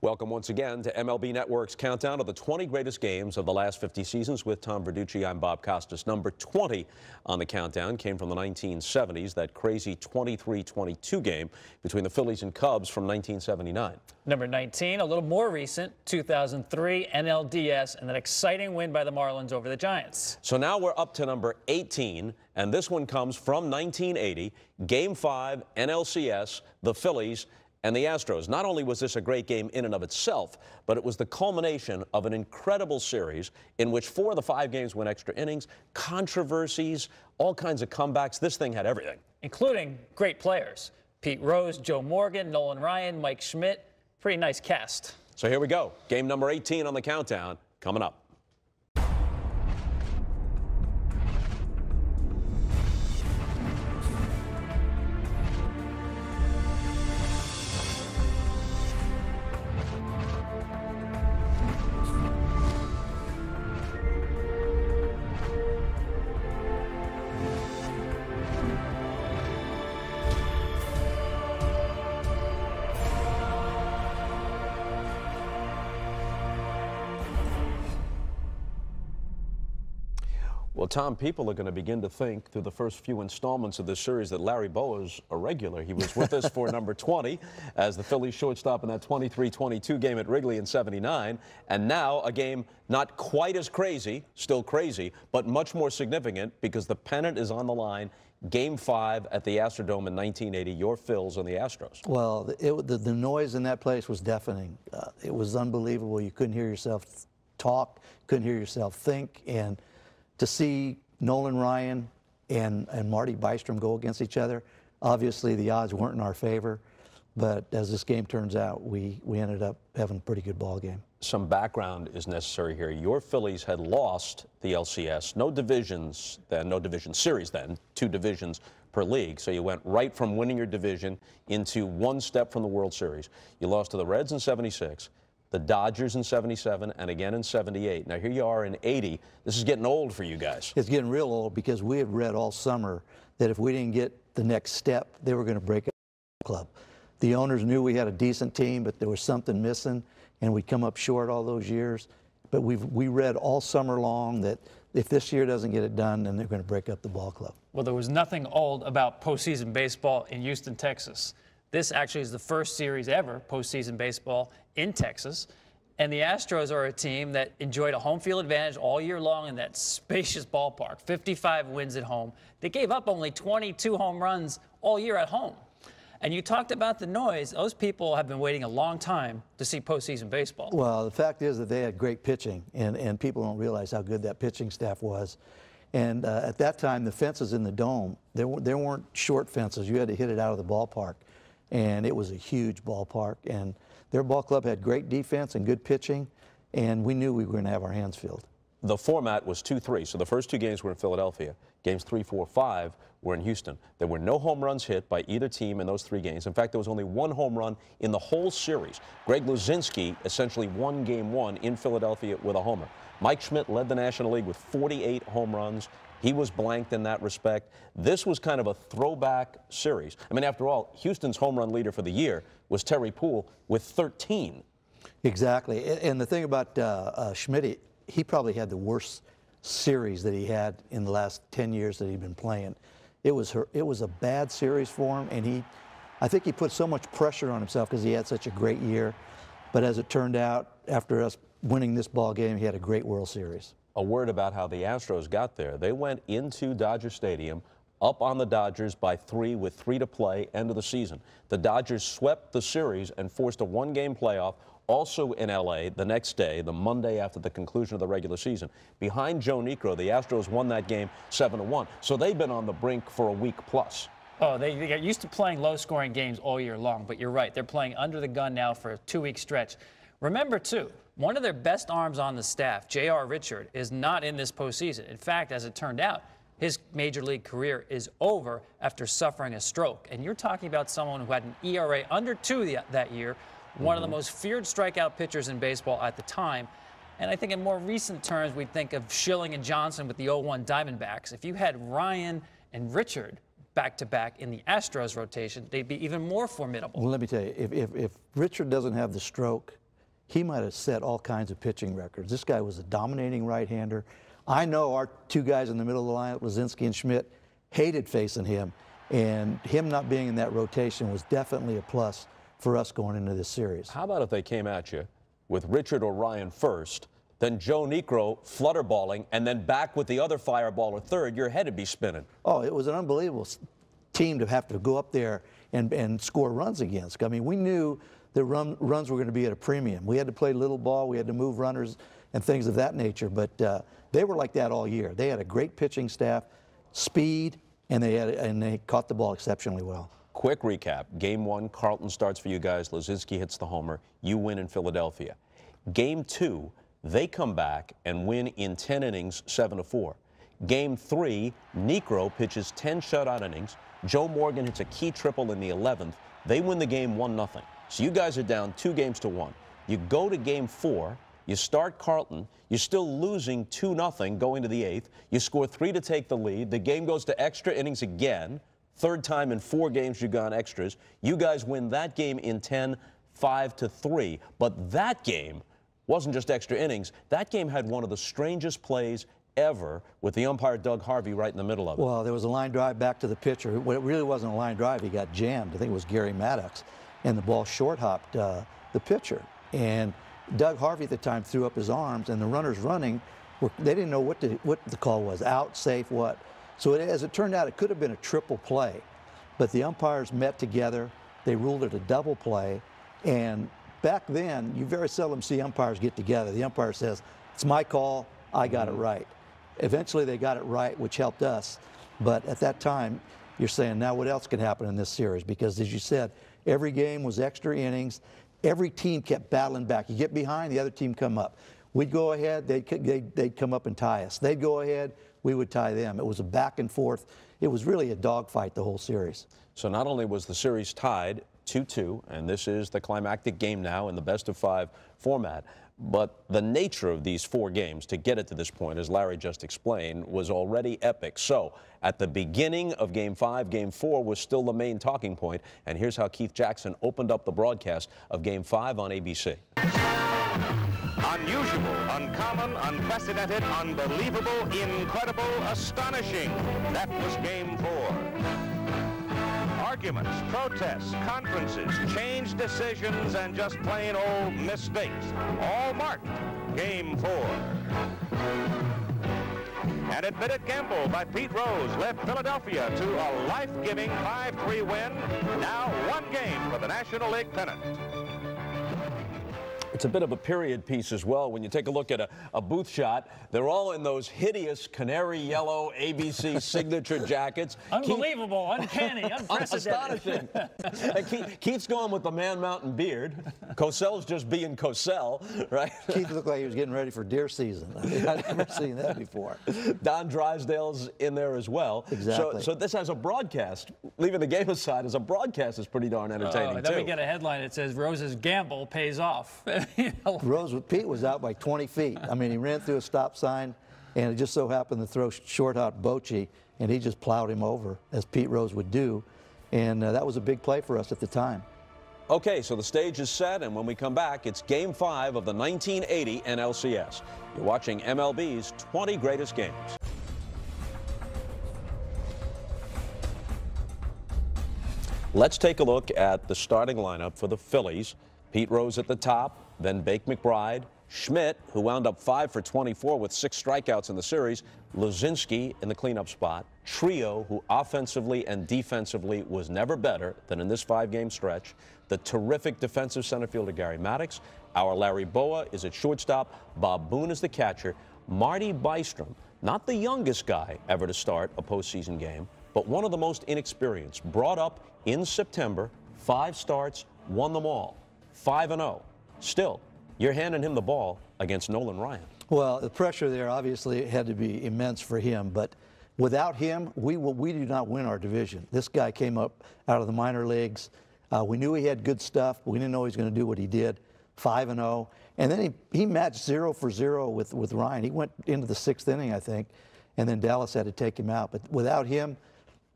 Welcome once again to MLB Network's countdown of the 20 greatest games of the last 50 seasons with Tom Verducci. I'm Bob Costas. Number 20 on the countdown came from the 1970s, that crazy 23-22 game between the Phillies and Cubs from 1979. Number 19, a little more recent, 2003 NLDS, and that exciting win by the Marlins over the Giants. So now we're up to number 18, and this one comes from 1980, Game 5 NLCS, the Phillies and the Astros. Not only was this a great game in and of itself, but it was the culmination of an incredible series in which four of the five games went extra innings, controversies, all kinds of comebacks. This thing had everything. Including great players. Pete Rose, Joe Morgan, Nolan Ryan, Mike Schmidt. Pretty nice cast. So here we go. Game number 18 on the countdown coming up. Tom, people are going to begin to think through the first few installments of this series that Larry Bowa is a regular. He was with us for number 20 as the Phillies shortstop in that 23-22 game at Wrigley in 79. And now a game not quite as crazy, still crazy, but much more significant because the pennant is on the line. Game five at the Astrodome in 1980, your Phils on the Astros. Well, it, the, the noise in that place was deafening. Uh, it was unbelievable. You couldn't hear yourself talk, couldn't hear yourself think, and to see Nolan Ryan and, and Marty Bystrom go against each other, obviously the odds weren't in our favor. But as this game turns out, we, we ended up having a pretty good ball game. Some background is necessary here. Your Phillies had lost the LCS, no divisions then, no division series then, two divisions per league. So you went right from winning your division into one step from the World Series. You lost to the Reds in 76, the Dodgers in 77, and again in 78. Now here you are in 80. This is getting old for you guys. It's getting real old because we had read all summer that if we didn't get the next step, they were going to break up the club. The owners knew we had a decent team, but there was something missing, and we'd come up short all those years. But we've we read all summer long that if this year doesn't get it done, then they're going to break up the ball club. Well, there was nothing old about postseason baseball in Houston, Texas. This actually is the first series ever, postseason baseball, in Texas. And the Astros are a team that enjoyed a home field advantage all year long in that spacious ballpark 55 wins at home. They gave up only 22 home runs all year at home. And you talked about the noise. Those people have been waiting a long time to see postseason baseball. Well, the fact is that they had great pitching, and, and people don't realize how good that pitching staff was. And uh, at that time, the fences in the dome, there, there weren't short fences. You had to hit it out of the ballpark. And it was a huge ballpark. And their ball club had great defense and good pitching, and we knew we were going to have our hands filled. The format was 2 3. So the first two games were in Philadelphia. Games 3, 4, 5 were in Houston. There were no home runs hit by either team in those three games. In fact, there was only one home run in the whole series. Greg Luzinski essentially won game one in Philadelphia with a homer. Mike Schmidt led the National League with 48 home runs. He was blanked in that respect. This was kind of a throwback series. I mean, after all, Houston's home run leader for the year was Terry Puhl with 13. Exactly. And the thing about uh, uh, Schmidt, he probably had the worst series that he had in the last 10 years that he'd been playing. It was her, it was a bad series for him, and he, I think he put so much pressure on himself because he had such a great year. But as it turned out, after us winning this ball game, he had a great World Series a word about how the Astros got there. They went into Dodger Stadium up on the Dodgers by three with three to play, end of the season. The Dodgers swept the series and forced a one game playoff also in LA the next day, the Monday after the conclusion of the regular season. Behind Joe Niekro, the Astros won that game 7 to 1. So they've been on the brink for a week plus. Oh, they, they get used to playing low scoring games all year long, but you're right. They're playing under the gun now for a two week stretch. Remember, too, one of their best arms on the staff, J.R. Richard, is not in this postseason. In fact, as it turned out, his major league career is over after suffering a stroke. And you're talking about someone who had an ERA under two the, that year, one mm -hmm. of the mm-hmm. most feared strikeout pitchers in baseball at the time. And I think in more recent terms, we think of Schilling and Johnson with the 0-1 Diamondbacks. If you had Ryan and Richard back to back in the Astros rotation, they'd be even more formidable. Well, let me tell you, if, if, if Richard doesn't have the stroke, he might have set all kinds of pitching records. This guy was a dominating right-hander. I know our two guys in the middle of the lineup, Luzinski and Schmidt, hated facing him, and him not being in that rotation was definitely a plus for us going into this series. How about if they came at you with Richard or Ryan first, then Joe Niekro flutterballing, and then back with the other fireballer third, your head would be spinning. Oh, it was an unbelievable team to have to go up there and, and score runs against. I mean, we knew the run, runs were going to be at a premium. We had to play little ball, we had to move runners and things of that nature, but uh, they were like that all year. They had a great pitching staff, speed, and they, had, and they caught the ball exceptionally well. Quick recap. Game one, Carlton starts for you guys. Luzinski hits the homer. You win in Philadelphia. Game two, they come back and win in 10 innings, 7 to 4. Game three, Niekro pitches 10 shutout innings. Joe Morgan hits a key triple in the 11th. They win the game 1 0. So you guys are down two games to one. You go to game four. You start Carlton. You're still losing 2 nothing going to the eighth. You score three to take the lead. The game goes to extra innings again. Third time in four games you've gone extras. You guys win that game in 10, 5 to 3. But that game wasn't just extra innings. That game had one of the strangest plays ever with the umpire Doug Harvey right in the middle of it. Well, there was a line drive back to the pitcher. It really wasn't a line drive. He got jammed. I think it was Gary Maddox. And the ball short hopped uh, the pitcher. And Doug Harvey at the time threw up his arms, and the runners running, were, they didn't know what, to, what the call was out, safe, what. So it, as it turned out, it could have been a triple play. But the umpires met together. They ruled it a double play. And back then, you very seldom see umpires get together. The umpire says, It's my call, I got it mm-hmm. right. Eventually, they got it right, which helped us. But at that time, you're saying, now what else can happen in this series? Because as you said, every game was extra innings. Every team kept battling back. You get behind, the other team come up. We'd go ahead, they'd, they'd, they'd come up and tie us. They'd go ahead, we would tie them. It was a back and forth. It was really a dogfight the whole series. So not only was the series tied 2-2, and this is the climactic game now in the best of five format, but the nature of these four games to get it to this point, as Larry just explained, was already epic. So at the beginning of game five, game four was still the main talking point. And here's how Keith Jackson opened up the broadcast of game five on ABC. Unusual, uncommon, unprecedented, unbelievable, incredible, astonishing. That was game four arguments, protests, conferences, change decisions, and just plain old mistakes. All marked Game 4. An admitted gamble by Pete Rose led Philadelphia to a life-giving 5-3 win. Now one game for the National League pennant. It's a bit of a period piece as well. When you take a look at a, a booth shot, they're all in those hideous canary yellow ABC signature jackets. Unbelievable, Keith, uncanny, unprecedented. Astonishing. and Keith, Keith's going with the Man Mountain beard. Cosell's just being Cosell, right? Keith looked like he was getting ready for deer season. I mean, I've never seen that before. Don Drysdale's in there as well. Exactly. So, so this has a broadcast, leaving the game aside, as a broadcast is pretty darn oh, entertaining, oh, then too. we get a headline that says Rose's gamble pays off. You know? Rose Pete was out by 20 feet. I mean, he ran through a stop sign, and it just so happened to throw short out Bochy, and he just plowed him over, as Pete Rose would do. And uh, that was a big play for us at the time. Okay, so the stage is set, and when we come back, it's Game 5 of the 1980 NLCS. You're watching MLB's 20 Greatest Games. Let's take a look at the starting lineup for the Phillies. Pete Rose at the top, then Bake McBride, Schmidt, who wound up 5 for 24 with six strikeouts in the series, Luzinski in the cleanup spot, Trillo, who offensively and defensively was never better than in this five-game stretch, the terrific defensive center fielder Gary Maddox, our Larry Bowa is at shortstop, Bob Boone is the catcher, Marty Bystrom, not the youngest guy ever to start a postseason game, but one of the most inexperienced, brought up in September, five starts, won them all. 5 0. Still, you're handing him the ball against Nolan Ryan. Well, the pressure there obviously had to be immense for him, but without him, we, will, we do not win our division. This guy came up out of the minor leagues. Uh, we knew he had good stuff, but we didn't know he was going to do what he did 5 and 0. And then he, he matched zero for zero with, with Ryan. He went into the sixth inning, I think, and then Dallas had to take him out. But without him,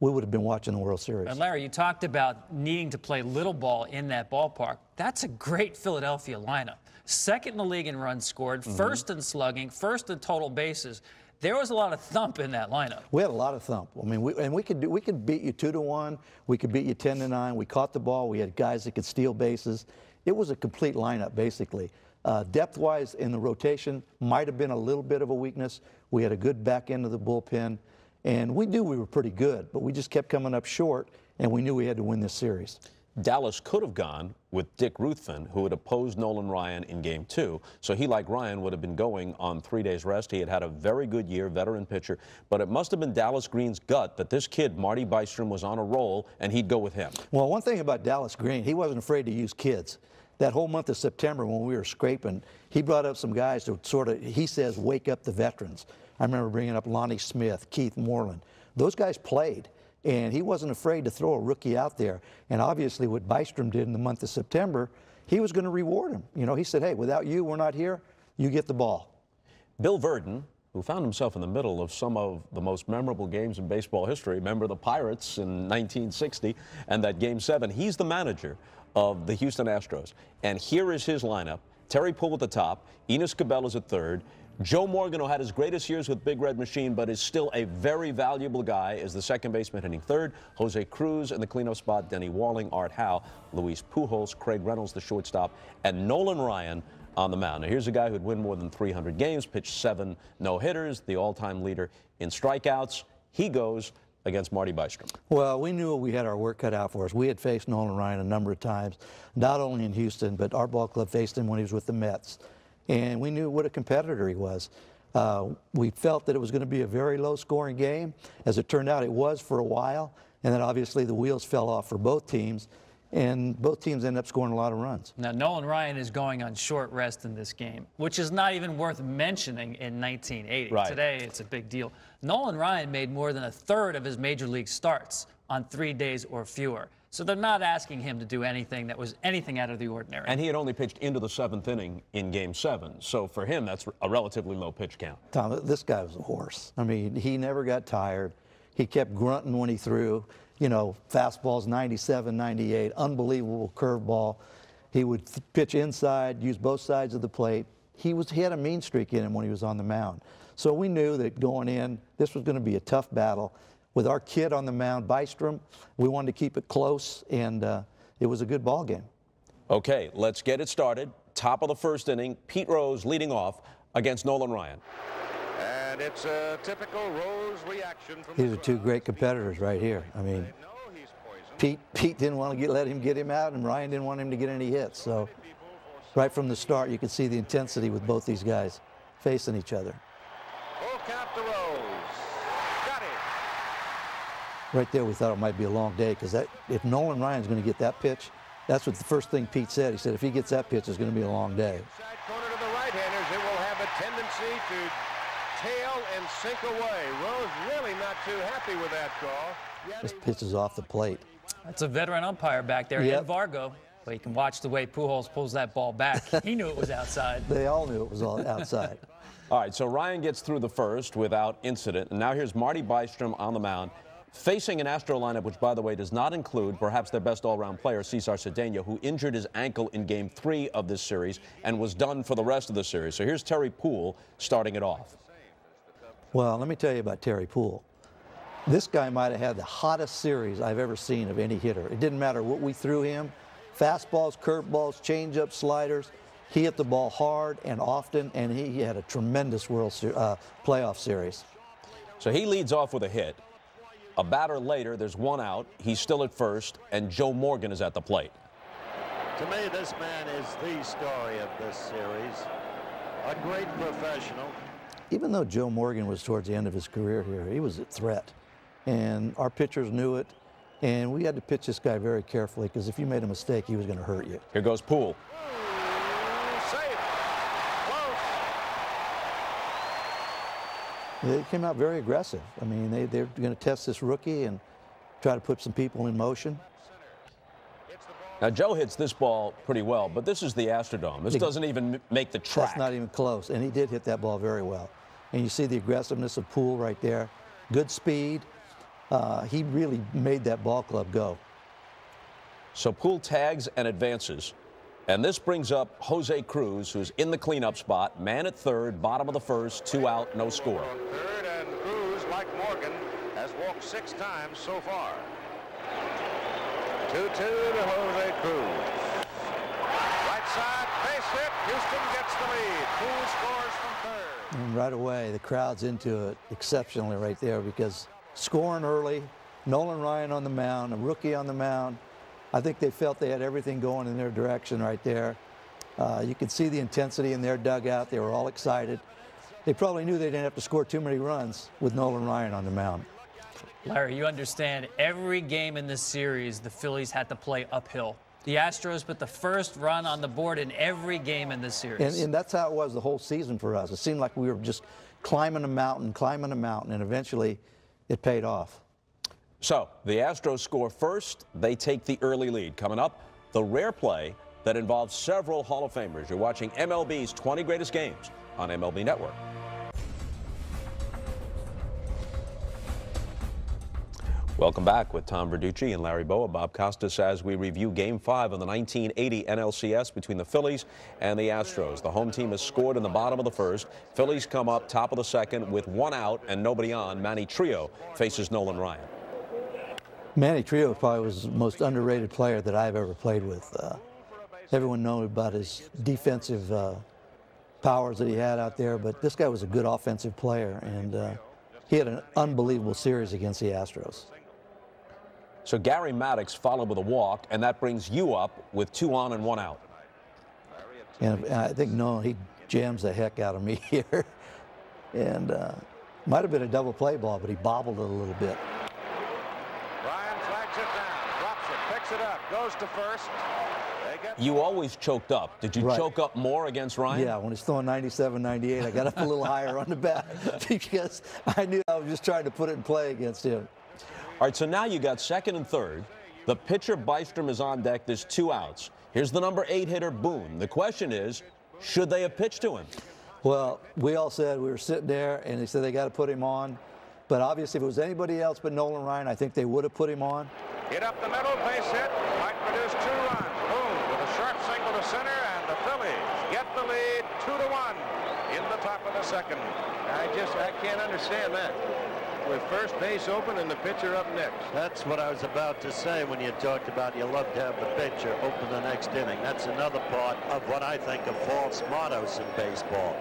we would have been watching the World Series. And Larry, you talked about needing to play little ball in that ballpark. That's a great Philadelphia lineup. Second in the league in runs scored, Mm-hmm. first in slugging, first in total bases. There was a lot of thump in that lineup. We had a lot of thump. I mean, we, and we could do, we could beat you two to one. We could beat you ten to nine. We caught the ball. We had guys that could steal bases. It was a complete lineup, basically. Uh, depth-wise, in the rotation, might have been a little bit of a weakness. We had a good back end of the bullpen, and we knew we were pretty good, but we just kept coming up short, and we knew we had to win this series. Dallas could have gone with Dick Ruthven, who had opposed Nolan Ryan in game two. So he, like Ryan, would have been going on three days rest. He had had a very good year, veteran pitcher. But it must have been Dallas Green's gut that this kid, Marty Bystrom, was on a roll and he'd go with him. Well, one thing about Dallas Green, he wasn't afraid to use kids. That whole month of September when we were scraping, he brought up some guys to sort of, he says, wake up the veterans. I remember bringing up Lonnie Smith, Keith Moreland. Those guys played, and he wasn't afraid to throw a rookie out there. And obviously, what Bystrom did in the month of September, he was going to reward him. You know, he said, hey, without you, we're not here. You get the ball. Bill Virdon, who found himself in the middle of some of the most memorable games in baseball history, remember the Pirates in 1960 and that game seven, he's the manager of the Houston Astros. And here is his lineup Terry Puhl at the top, Enos Cabell's at third. Joe Morgan, who had his greatest years with Big Red Machine, but is still a very valuable guy, is the second baseman hitting third. Jose Cruz in the cleanup spot, Denny Walling, Art Howe, Luis Pujols, Craig Reynolds, the shortstop, and Nolan Ryan on the mound. Now, here's a guy who'd win more than 300 games, pitched seven no hitters, the all time leader in strikeouts. He goes against Marty Bystrom. Well, we knew we had our work cut out for us. We had faced Nolan Ryan a number of times, not only in Houston, but our ball club faced him when he was with the Mets. And we knew what a competitor he was. Uh, we felt that it was going to be a very low scoring game. As it turned out, it was for a while. And then obviously the wheels fell off for both teams. And both teams ended up scoring a lot of runs. Now, Nolan Ryan is going on short rest in this game, which is not even worth mentioning in 1980. Right. Today, it's a big deal. Nolan Ryan made more than a third of his major league starts on three days or fewer. So they're not asking him to do anything that was anything out of the ordinary. And he had only pitched into the seventh inning in game seven. So for him, that's a relatively low pitch count. Tom, this guy was a horse. I mean, he never got tired. He kept grunting when he threw. You know, fastballs 97, 98, unbelievable curveball. He would th- pitch inside, use both sides of the plate. He was he had a mean streak in him when he was on the mound. So we knew that going in, this was going to be a tough battle. With our kid on the mound, Bystrom, we wanted to keep it close, and uh, it was a good ball game. Okay, let's get it started. Top of the first inning, Pete Rose leading off against Nolan Ryan. And it's a typical Rose reaction from These the are two great competitors right here. I mean, They know he's poisoned. Pete, Pete didn't want to get, let him get him out, and Ryan didn't want him to get any hits. So, right from the start, you could see the intensity with both these guys facing each other. Full count to Rose. Got him. Right there, we thought it might be a long day because that if Nolan Ryan's going to get that pitch, that's what the first thing Pete said. He said if he gets that pitch, it's going to be a long day. Side corner to the right-handers. It will have a tendency to tail and sink away. Rose really not too happy with that call. Yet This he- pitch is off the plate. That's a veteran umpire back there, Yep. Ed Vargo. But you can watch the way Pujols pulls that ball back. he knew it was outside. They all knew it was all outside. All right, so Ryan gets through the first without incident. And now here's Marty Bystrom on the mound, facing an Astro lineup, which, by the way, does not include perhaps their best all round player, Cesar Cedeno, who injured his ankle in game three of this series and was done for the rest of the series. So here's Terry Puhl starting it off. Well, let me tell you about Terry Puhl. This guy might have had the hottest series I've ever seen of any hitter. It didn't matter what we threw him fastballs, curveballs, changeups, sliders. He hit the ball hard and often, and he, he had a tremendous World uh, playoff series. So he leads off with a hit. A batter later, there's one out. He's still at first, and Joe Morgan is at the plate. To me, this man is the story of this series. A great professional. Even though Joe Morgan was towards the end of his career here, he was a threat. And our pitchers knew it. And we had to pitch this guy very carefully because if you made a mistake, he was going to hurt you. Here goes Puhl. Safe. Close. They came out very aggressive. I mean, they, they're going to test this rookie and try to put some people in motion. Now, Joe hits this ball pretty well, but this is the Astrodome. This doesn't even make the track. That's not even close. And he did hit that ball very well. And you see the aggressiveness of Puhl right there. Good speed. uh, he really made that ball club go. So Puhl tags and advances. And this brings up Jose Cruz, who's in the cleanup spot, man at third, bottom of the first, two out, no score. Third and Cruz, like Morgan, has walked six times so far. 2-2 to Jose Cruz. Right side, base hit. Houston gets the lead. Cruz scores from third. And right away, the crowd's into it exceptionally right there because scoring early, Nolan Ryan on the mound, a rookie on the mound. I think they felt they had everything going in their direction right there. Uh, you could see the intensity in their dugout. They were all excited. They probably knew they didn't have to score too many runs with Nolan Ryan on the mound. Larry, you understand every game in this series, the Phillies had to play uphill. The Astros put the first run on the board in every game in this series. And, and that's how it was the whole season for us. It seemed like we were just climbing a mountain, climbing a mountain, and eventually it paid off. So the Astros score first. They take the early lead. Coming up, the rare play that involves several Hall of Famers. You're watching MLB's 20 Greatest Games on MLB Network. Welcome back with Tom Verducci and Larry Bowa. Bob Costas as we review Game 5 of the 1980 NLCS between the Phillies and the Astros. The home team has scored in the bottom of the first. Phillies come up top of the second with one out and nobody on. Manny Trillo faces Nolan Ryan. Manny Trillo probably was the most underrated player that I've ever played with. Uh, everyone knows about his defensive uh, powers that he had out there, but this guy was a good offensive player, and uh, he had an unbelievable series against the Astros. So Gary Maddox followed with a walk, and that brings you up with two on and one out. And I think no, he jams the heck out of me here, and uh, might have been a double play ball, but he bobbled it a little bit. Ryan flags it down, drops it, picks it up, goes to first. You always choked up. Did you Right. choke up more against Ryan? Yeah, when he's throwing 97, 98, I got up a little higher on the bat because I knew I was just trying to put it in play against him. All right, so now you got second and third. The pitcher Bystrom is on deck. There's two outs. Here's the number eight hitter Boone. The question is, should they have pitched to him? Well, we all said we were sitting there, and they said they got to put him on. But obviously, if it was anybody else but Nolan Ryan, I think they would have put him on. Hit up the middle, base hit, might produce two runs. Boone, with a sharp single to center, and the Phillies get the lead, two to one, in the top of the second. I just, I can't understand that. With first base open and the pitcher up next. That's what I was about to say when you talked about you love to have the pitcher open the next inning. That's another part of what I think of false mottos in baseball.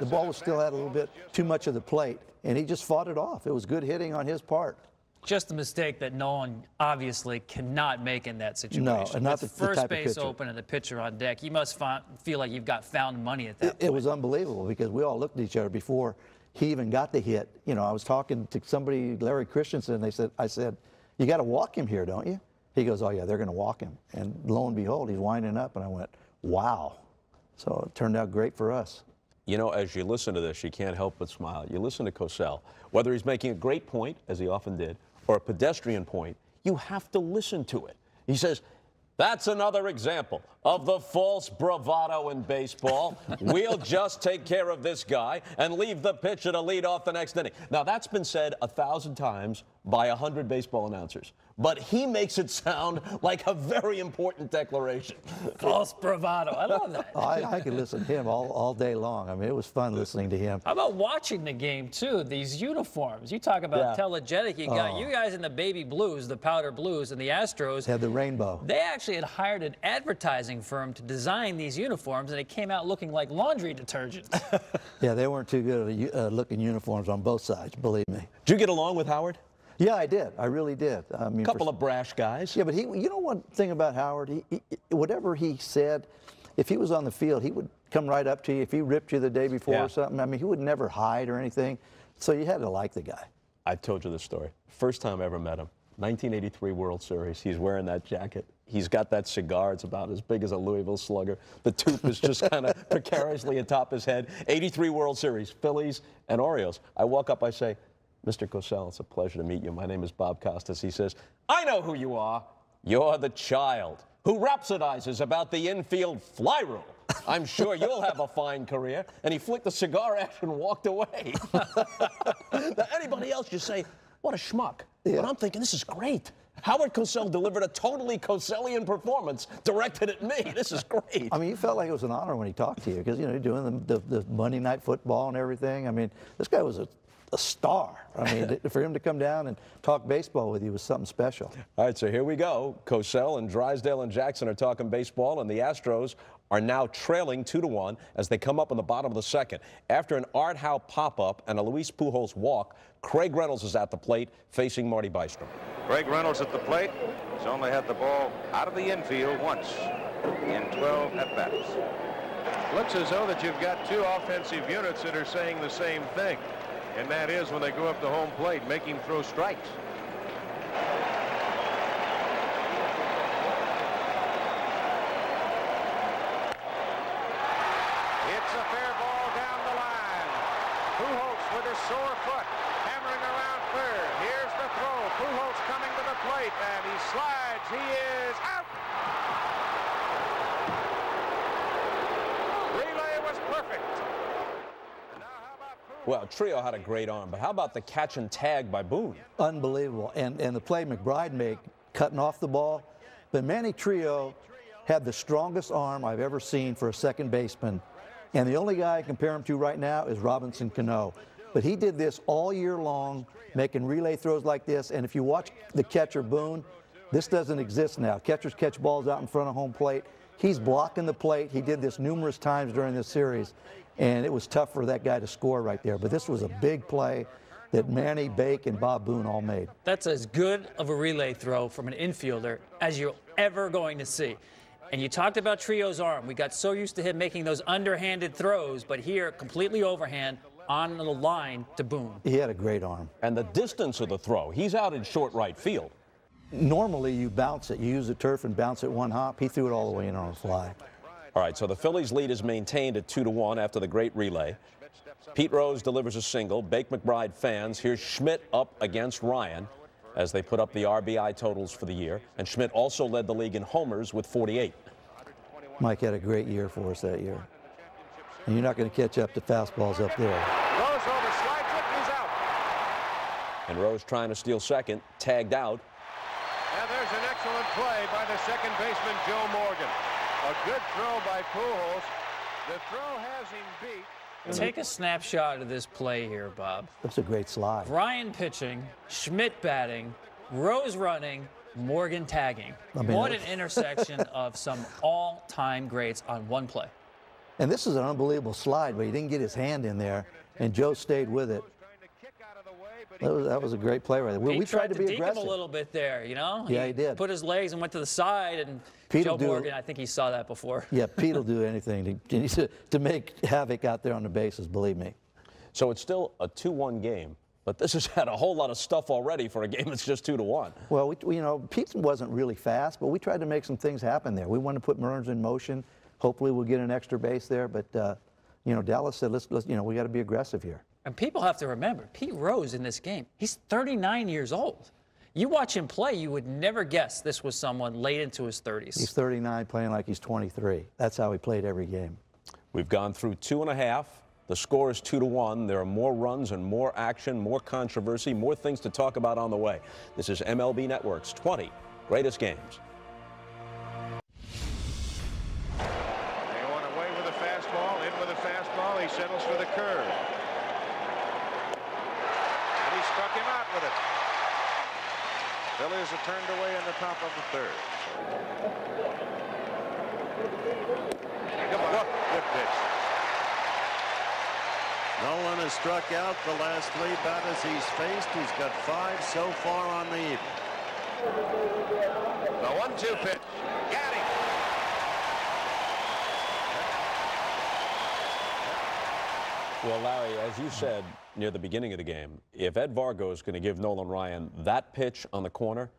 The ball was still had a little bit too much of the plate, and he just fought it off. It was good hitting on his part. Just a mistake that Nolan obviously cannot make in that situation. No, and not With the- the first type base open and the pitcher on deck. You must fi- feel like you've got found money at that It, it was unbelievable because we all looked at each other before he even got the hit. You know, I was talking to somebody, Larry Christensen, and they said, I said, you got to walk him here, don't you? He goes, oh yeah, they're going to walk him. And lo and behold, he's winding up, and I went, wow. So it turned out great for us. You know, as you listen to this, you can't help but smile. You listen to Cosell, whether he's making a great point, as he often did, or a pedestrian point, you have to listen to it. He says, that's another example of the false bravado in baseball. we'll just take care of this guy and leave the pitcher to lead off the next inning. Now, that's been said a thousand times by a hundred baseball announcers, but he makes it sound like a very important declaration. false bravado. I love that. I, I could listen to him all, all day long. I mean, it was fun listening to him. How about watching the game too? These uniforms. You talk about Yeah. telegenic. You got Oh. you guys in the baby blues, the powder blues, and the Astros. Had the rainbow. They actually had hired an advertising firm to design these uniforms, and it came out looking like laundry detergent. Yeah, they weren't too good at uh, looking uniforms on both sides, believe me. Did you get along with Howard? Yeah, I did. I really did. I mean, A for couple of brash guys. Yeah, but he, you know one thing about Howard, he, he, whatever he said, if he was on the field, he would come right up to you. If he ripped you the day before Yeah. or something, I mean, he would never hide or anything. So you had to like the guy. I've told you this story. First time I ever met him, 1983 World Series. He's wearing that jacket. He's got that cigar. It's about as big as a Louisville slugger. The tooth is just kind of precariously atop his head. 83 World Series, Phillies and Orioles. I walk up, I say, Mr. Cosell, it's a pleasure to meet you. My name is Bob Costas. He says, I know who you are. You're the child who rhapsodizes about the infield fly rule. I'm sure you'll have a fine career. And he flicked the cigar ash and walked away. Now, anybody else, you say, what a schmuck. Yeah. But I'm thinking, this is great. Howard Cosell delivered a totally Cosellian performance directed at me. This is great. I mean, you felt like it was an honor when he talked to you because, you know, you're doing the, the, the Monday night football and everything. I mean, this guy was a, a star. I mean, for him to come down and talk baseball with you was something special. All right, so here we go. Cosell and Drysdale and Jackson are talking baseball, and the Astros are now trailing two to one as they come up in the bottom of the second. After an Art Howe pop-up and a Luis Pujols walk, Craig Reynolds is at the plate facing Marty Bystrom. Craig Reynolds at the plate. He's only had the ball out of the infield once in 12 at-bats. Looks as though that you've got two offensive units that are saying the same thing. And that is when they go up the home plate, make him throw strikes. It's a fair ball down the line. Pujols with his sore foot, hammering around third. Here's the throw. Pujols coming to the plate, and he slides. He is out. Relay was perfect. Now how about Pujols? Well, Trillo had a great arm, but how about the catch and tag by Boone? Unbelievable. And, and the play McBride made, cutting off the ball. But Manny Trillo had the strongest arm I've ever seen for a second baseman. And the only guy I compare him to right now is Robinson Cano. But he did this all year long, making relay throws like this. And if you watch the catcher Boone, this doesn't exist now. Catchers catch balls out in front of home plate. He's blocking the plate. He did this numerous times during this series. And it was tough for that guy to score right there. But this was a big play that Manny, Bake, and Bob Boone all made. That's as good of a relay throw from an infielder as you're ever going to see. And you talked about Trillo's arm. We got so used to him making those underhanded throws, but here, completely overhand on the line to Boone. He had a great arm. And the distance of the throw, he's out in short right field. Normally, you bounce it. You use the turf and bounce it one hop. He threw it all the way in on a fly. All right, so the Phillies' lead is maintained at 2 to 1 after the great relay. Pete Rose delivers a single. Bake McBride fans. Here's Schmidt up against Ryan as they put up the RBI totals for the year. And Schmidt also led the league in homers with 48. Mike had a great year for us that year. And you're not going to catch up to fastballs up there. Rose over slides it, he's out. And Rose trying to steal second, tagged out. And there's an excellent play by the second baseman, Joe Morgan. A good throw by Pujols. The throw has him beat. Take a snapshot of this play here, Bob. That's a great slide. Ryan pitching, Schmidt batting, Rose running, Morgan tagging. I mean, what an intersection of some all-time greats on one play. And this is an unbelievable slide, but he didn't get his hand in there, and Joe stayed with it. Trying to kick out of the way, but That was, that was a great play right there. We, we tried to be deke aggressive. him a little bit there, you know? Yeah, he did. Put his legs and went to the side, and Pete Joe do- Morgan, I think he saw that before. Yeah, Pete will do anything to, to, to make havoc out there on the bases, believe me. So it's still a 2 1 game, but this has had a whole lot of stuff already for a game that's just 2 to 1. Well, we, we- you know, Pete wasn't really fast, but we tried to make some things happen there. We wanted to put Burns in motion. Hopefully, we'll get an extra base there. But uh, you know, Dallas said, let's, let's you know, we got to be aggressive here. And people have to remember, Pete Rose in this game, he's 39 years old. You watch him play, you would never guess this was someone late into his 30s. He's 39, playing like he's 23. That's how he played every game. We've gone through two and a half. The score is two to one. There are more runs and more action, more controversy, more things to talk about on the way. This is MLB Network's 20 greatest games. Phillies are turned away in the top of the third. Come on. Good pitch. Nolan has struck out the last three batters he's faced. He's got five so far on the evening. The one-two pitch. Got him. Well, Larry, as you said near the beginning of the game, if Ed Vargo is going to give Nolan Ryan that pitch on the corner,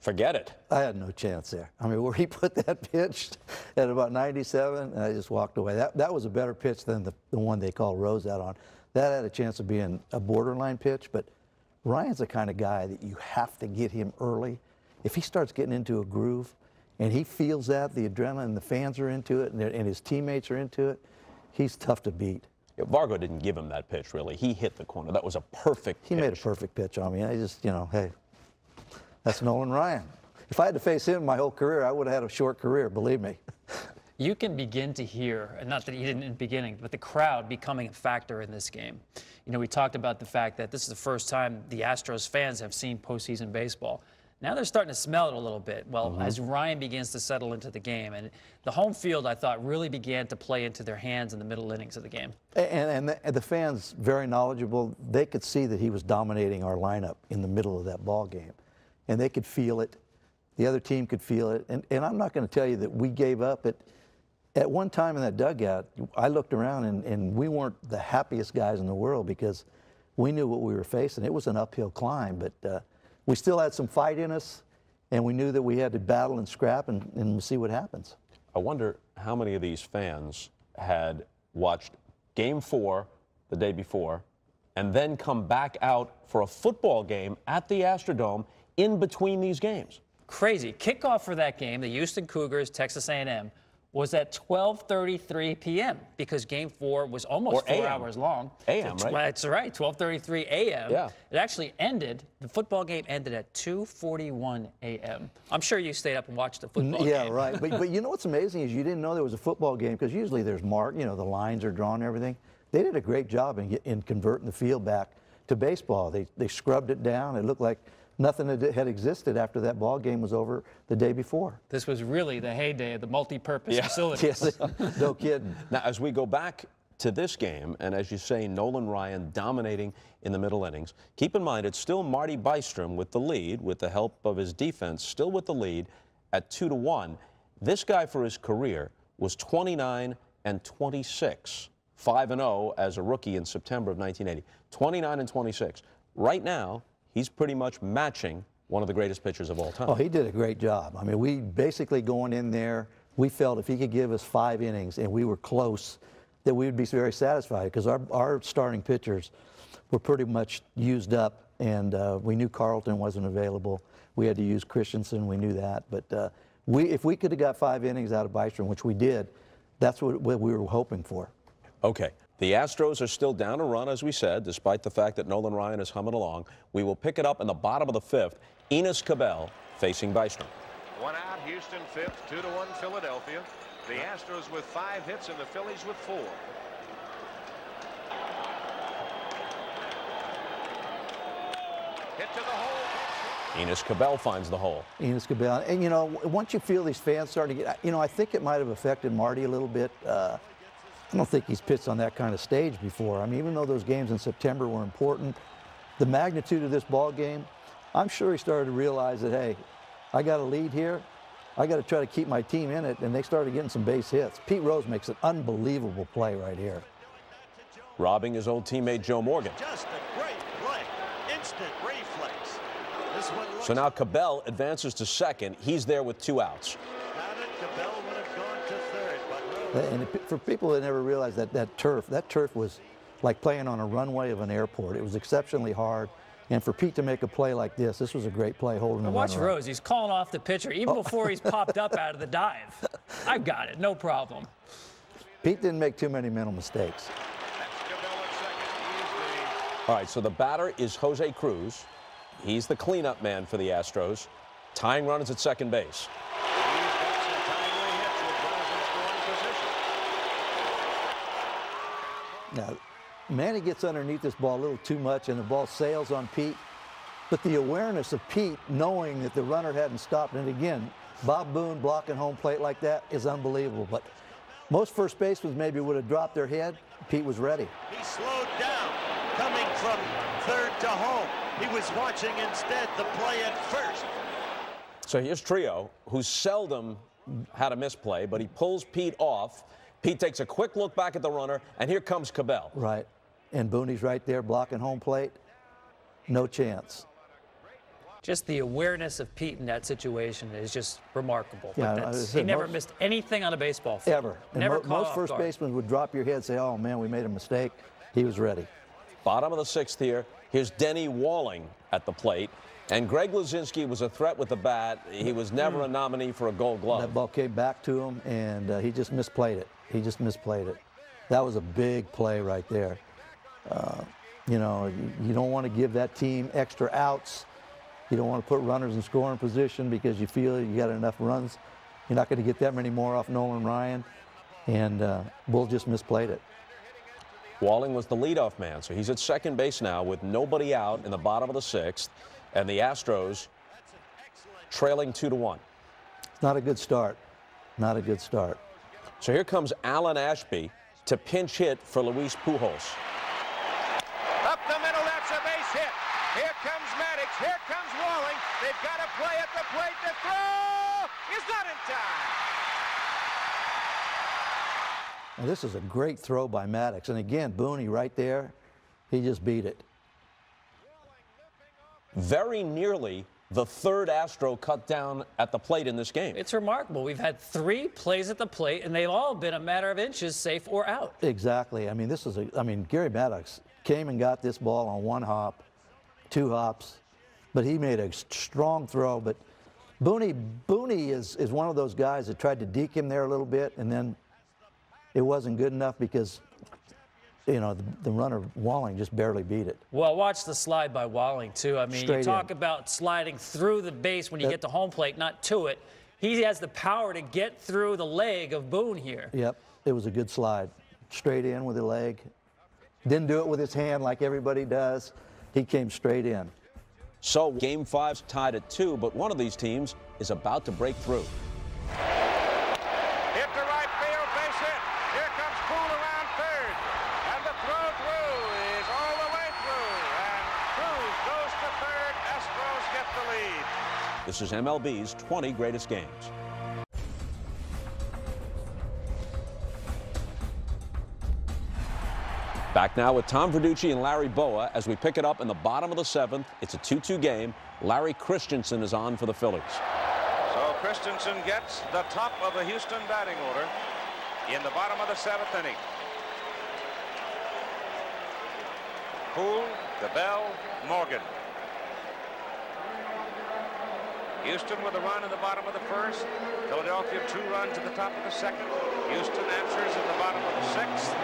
forget it. I had no chance there. I mean, where he put that pitch at about 97, and I just walked away. That, that was a better pitch than the, the one they called Rose out on. That had a chance of being a borderline pitch, but Ryan's the kind of guy that you have to get him early. If he starts getting into a groove and he feels that, the adrenaline, the fans are into it, and, and his teammates are into it, he's tough to beat. Yeah, Vargo didn't give him that pitch, really. He hit the corner. That was a perfect He pitch. made a perfect pitch on me. I just, you know, hey, that's Nolan Ryan. If I had to face him my whole career, I would have had a short career, believe me. You can begin to hear, and not that he didn't in the beginning, but the crowd becoming a factor in this game. You know, we talked about the fact that this is the first time the Astros fans have seen postseason baseball. Now they're starting to smell it a little bit. Well, Mm-hmm. as Ryan begins to settle into the game, and the home field, I thought, really began to play into their hands in the middle innings of the game. And, and, the, and the fans, very knowledgeable, they could see that he was dominating our lineup in the middle of that ball game. And they could feel it. The other team could feel it. And, and I'm not going to tell you that we gave up. At, at one time in that dugout, I looked around and, and we weren't the happiest guys in the world because we knew what we were facing. It was an uphill climb, but uh, we still had some fight in us. And we knew that we had to battle and scrap and, and see what happens. I wonder how many of these fans had watched game four the day before and then come back out for a football game at the Astrodome in between these games. Crazy. Kickoff for that game, the Houston Cougars, Texas A&M, was at 12:33 p.m. because Game Four was almost four hours long. AM, So, right? That's right. 12:33 a.m. Yeah. It actually ended. The football game ended at 2:41 a.m. I'm sure you stayed up and watched the football game. yeah, game. right. But, but you know what's amazing is you didn't know there was a football game because usually there's mark, you know, the lines are drawn and everything. They did a great job in, in converting the field back to baseball. They, they scrubbed it down. It looked like nothing had, had existed after that ball game was over the day before. This was really the heyday of the multi-purpose Yeah. facility. Yes, no kidding. Now, as we go back to this game, and as you say, Nolan Ryan dominating in the middle innings, keep in mind it's still Marty Bystrom with the lead, with the help of his defense, still with the lead at 2 to 1. This guy for his career was 29 and 26, 5 and 0 as a rookie in September of 1980. 29 and 26. Right now, he's pretty much matching one of the greatest pitchers of all time. Oh, he did a great job. I mean, we basically going in there, we felt if he could give us five innings and we were close, that we would be very satisfied because our, our starting pitchers were pretty much used up, and uh, we knew Carlton wasn't available. We had to use Christensen, we knew that. But uh, we, if we could have got five innings out of Bystrom, which we did, that's what, what we were hoping for. Okay. The Astros are still down a run, as we said, despite the fact that Nolan Ryan is humming along. We will pick it up in the bottom of the fifth. Enos Cabell facing Bystrom. One out, Houston fifth, two to one, Philadelphia. The Astros with five hits and the Phillies with four. Hit to the hole. Enos Cabell finds the hole. Enos Cabell. And, you know, once you feel these fans starting to get, you know, I think it might have affected Marty a little bit. Uh, I don't think he's pitched on that kind of stage before. I mean, even though those games in September were important, the magnitude of this ball game, I'm sure he started to realize that, hey, I got a lead here. I got to try to keep my team in it. And they started getting some base hits. Pete Rose makes an unbelievable play right here. Robbing his old teammate Joe Morgan. Just a great play. Instant reflex. This one looks So now Cabell advances to second. He's there with two outs. Got it. Cabell would have gone to third, but Rose And it- for people that never realized that that turf, that turf was like playing on a runway of an airport. It was exceptionally hard. And for Pete to make a play like this, this was a great play holding the Watch runner. Rose. He's calling off the pitcher even oh. before he's popped up out of the dive. I've got it. No problem. Pete didn't make too many mental mistakes. That's Cabell at second. He's All right, so the batter is Jose Cruz. He's the cleanup man for the Astros. Tying runners at second base. the, he's got some timely hits with runners in scoring position. Now, Manny gets underneath this ball a little too much, and the ball sails on Pete. But the awareness of Pete knowing that the runner hadn't stopped, and again, Bob Boone blocking home plate like that is unbelievable. But most first basemen maybe would have dropped their head. Pete was ready. He slowed down, coming from third to home. He was watching instead the play at first. So here's Trillo, who seldom had a misplay, but he pulls Pete off. Pete takes a quick look back at the runner, and here comes Cabell. Right. And Booney's right there blocking home plate. No chance. Just the awareness of Pete in that situation is just remarkable. Yeah, But that's- he never most- missed anything on a baseball field. Ever. And Never mo- most first guard. basemen would drop your head and say, oh man, we made a mistake. He was ready. Bottom of the sixth here. Here's Denny Walling at the plate. And Greg Luzinski was a threat with the bat. He was never a nominee for a gold glove. That ball came back to him, and uh, he just misplayed it. He just misplayed it. That was a big play right there. Uh, you know, you, you don't want to give that team extra outs. You don't want to put runners in scoring position because you feel you got enough runs. You're not going to get that many more off Nolan Ryan. And uh, Bull just misplayed it. Walling was the leadoff man, so he's at second base now with nobody out in the bottom of the sixth, and the Astros trailing two to one. It's not a good start. Not a good start. So here comes Alan Ashby to pinch hit for Luis Pujols. Up the middle, that's a base hit. Here comes Maddox. Here comes Walling. They've got a play at the plate. The throw is not in time. Now, this is a great throw by Maddox. And again, Booney right there, he just beat it. Very nearly the third Astro cut down at the plate in this game. It's remarkable. We've had three plays at the plate, and they've all been a matter of inches, safe or out. Exactly. I mean, this is a. I mean, Gary Maddox came and got this ball on one hop, two hops, but he made a strong throw. But Booney, Booney is is one of those guys that tried to deke him there a little bit, and then it wasn't good enough because you know, the, the, runner Walling just barely beat it. Well, watch the slide by Walling too. I mean, Straight you talk in. about sliding through the base when you that, get to home plate, not to it. He has the power to get through the leg of Boone here. Yep, it was a good slide. Straight in with the leg. Didn't do it with his hand like everybody does. He came straight in. So game five's tied at two, but one of these teams is about to break through. This is MLB's 20 greatest games. Back now with Tom Verducci and Larry Bowa as we pick it up in the bottom of the seventh. It's a 2-2 game. Larry Christenson is on for the Phillies. So Christenson gets the top of the Houston batting order in the bottom of the seventh inning. Puhl, DeBell, Morgan. Houston with a run in the bottom of the first. Philadelphia two runs at the top of the second. Houston answers in the bottom of the sixth.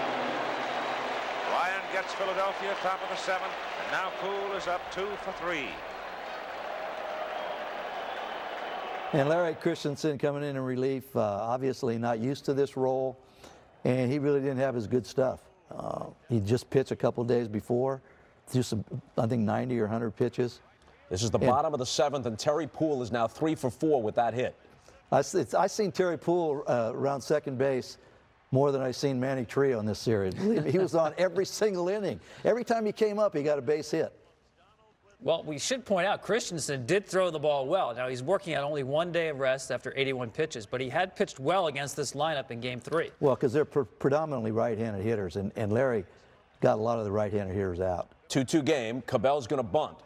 Ryan gets Philadelphia top of the seventh. And now Puhl is up two for three. And Larry Christenson coming in in relief, uh, obviously not used to this role, and he really didn't have his good stuff. Uh, he just pitched a couple days before, threw some, I think, 90 or 100 pitches. This is the and bottom of the seventh, and Terry Puhl is now three for four with that hit. I, I seen Terry Puhl uh, around second base more than I've seen Manny Trillo in this series. he was on every single inning. Every time he came up, he got a base hit. Well, we should point out Christenson did throw the ball well. Now, he's working on only one day of rest after 81 pitches, but he had pitched well against this lineup in game three. Well, because they're pre predominantly right handed hitters, and, and Larry got a lot of the right handed hitters out. 2 2 game. Cabell's going to bunt.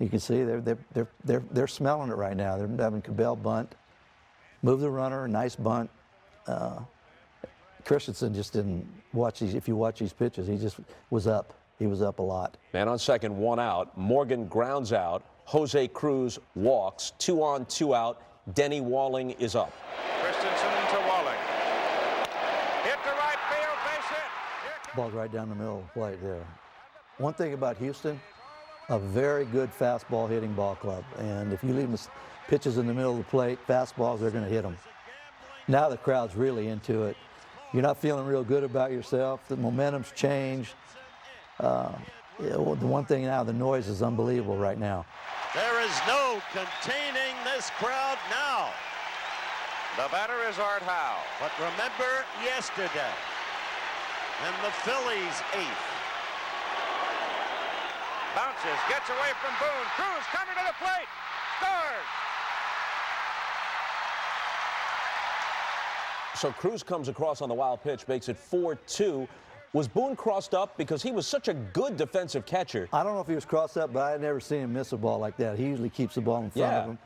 You can see they're, they're, they're, they're, they're smelling it right now. They're having Cabell bunt, move the runner, nice bunt. Uh, Christenson just didn't watch these. If you watch these pitches, he just was up. He was up a lot. Man on second, one out. Morgan grounds out. Jose Cruz walks. Two on, two out. Denny Walling is up. Christenson to Walling. Hit to right field, base hit. Ball's right down the middle of the plate there. One thing about Houston, a very good fastball hitting ball club. And if you leave them pitches in the middle of the plate, fastballs, they're going to hit them. Now the crowd's really into it. You're not feeling real good about yourself. The momentum's changed. Uh, well, the one thing now, the noise is unbelievable right now. There is no containing this crowd now. The batter is Art Howe. But remember yesterday, and the Phillies eighth. Bounces, gets away from Boone. Cruz coming to the plate. Scores. So Cruz comes across on the wild pitch, makes it 4-2. Was Boone crossed up because he was such a good defensive catcher? I don't know if he was crossed up, but I had never seen him miss a ball like that. He usually keeps the ball in front yeah. of him.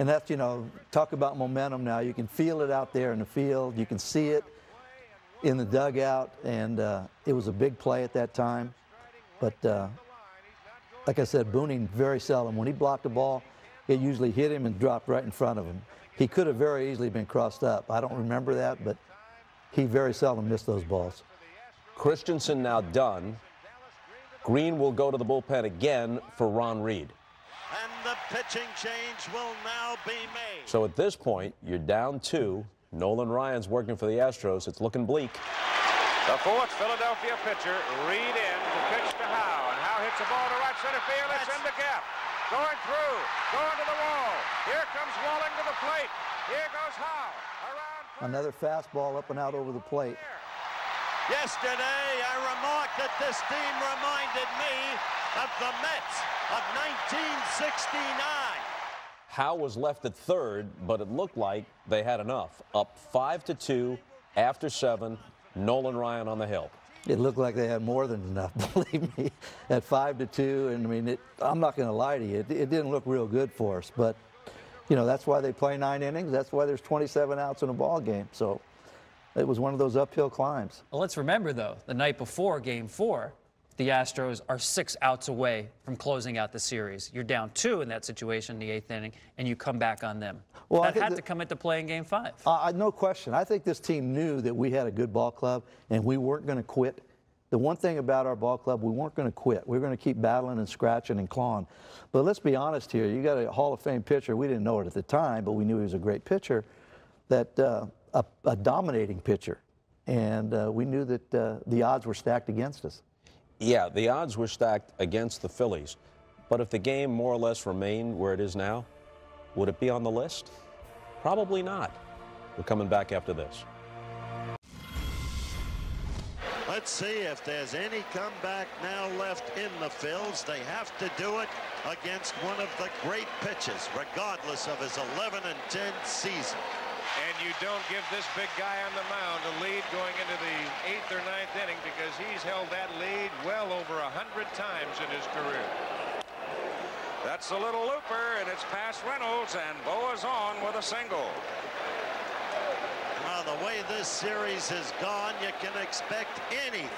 And that's, you know, talk about momentum now. You can feel it out there in the field. You can see it in the dugout. And uh, it was a big play at that time. But uh, like I said, Booning very seldom. When he blocked a ball, it usually hit him and dropped right in front of him. He could have very easily been crossed up. I don't remember that, but he very seldom missed those balls. Christenson now done. Green will go to the bullpen again for Ron Reed. And the pitching change will now be made. So at this point, you're down two. Nolan Ryan's working for the Astros. It's looking bleak. The fourth Philadelphia pitcher, Reed in to pitch to Howe. And Howe hits a ball to right center field. It's in the gap. Going through. Going to the wall. Here comes Walling to the plate. Here goes Howe. Around. Another fastball up and out over the plate. Yesterday, I remarked that this team reminded me of the Mets of 1969. Howe was left at third, but it looked like they had enough. Up five to two after seven. Nolan Ryan on the hill. It looked like they had more than enough, believe me, at five to two. And I mean, it, I'm not going to lie to you, it, it didn't look real good for us. But you know, that's why they play nine innings. That's why there's 27 outs in a ball game. So it was one of those uphill climbs. Well, let's remember, though, the night before game four, the Astros are six outs away from closing out the series. You're down two in that situation in the eighth inning, and you come back on them. Well, that had that- to come into play in game five. Uh, no question. I think this team knew that we had a good ball club and we weren't going to quit. The one thing about our ball club, we weren't going to quit. We were going to keep battling and scratching and clawing. But let's be honest here. You got a Hall of Fame pitcher. We didn't know it at the time, but we knew he was a great pitcher. That uh, a, a dominating pitcher, and uh, we knew that uh, the odds were stacked against us. Yeah, the odds were stacked against the Phillies. But if the game more or less remained where it is now, would it be on the list? Probably not. We're coming back after this. Let's see if there's any comeback now left in the Phils. They have to do it against one of the great pitchers, regardless of his 11 and 10 season. And you don't give this big guy on the mound a lead going into the eighth or ninth inning because he's held that lead well over a hundred times in his career. That's a little looper, and it's past Reynolds, and Bo is on with a single. Now, the way this series has gone, you can expect anything.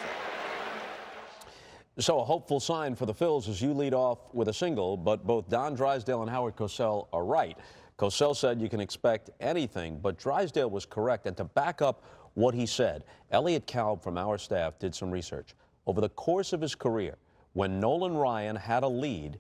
So a hopeful sign for the Phils as you lead off with a single, but both Don Drysdale and Howard Cosell are right. Cosell said you can expect anything, but Drysdale was correct. And to back up what he said, Elliot Kalb from our staff did some research. Over the course of his career, when Nolan Ryan had a lead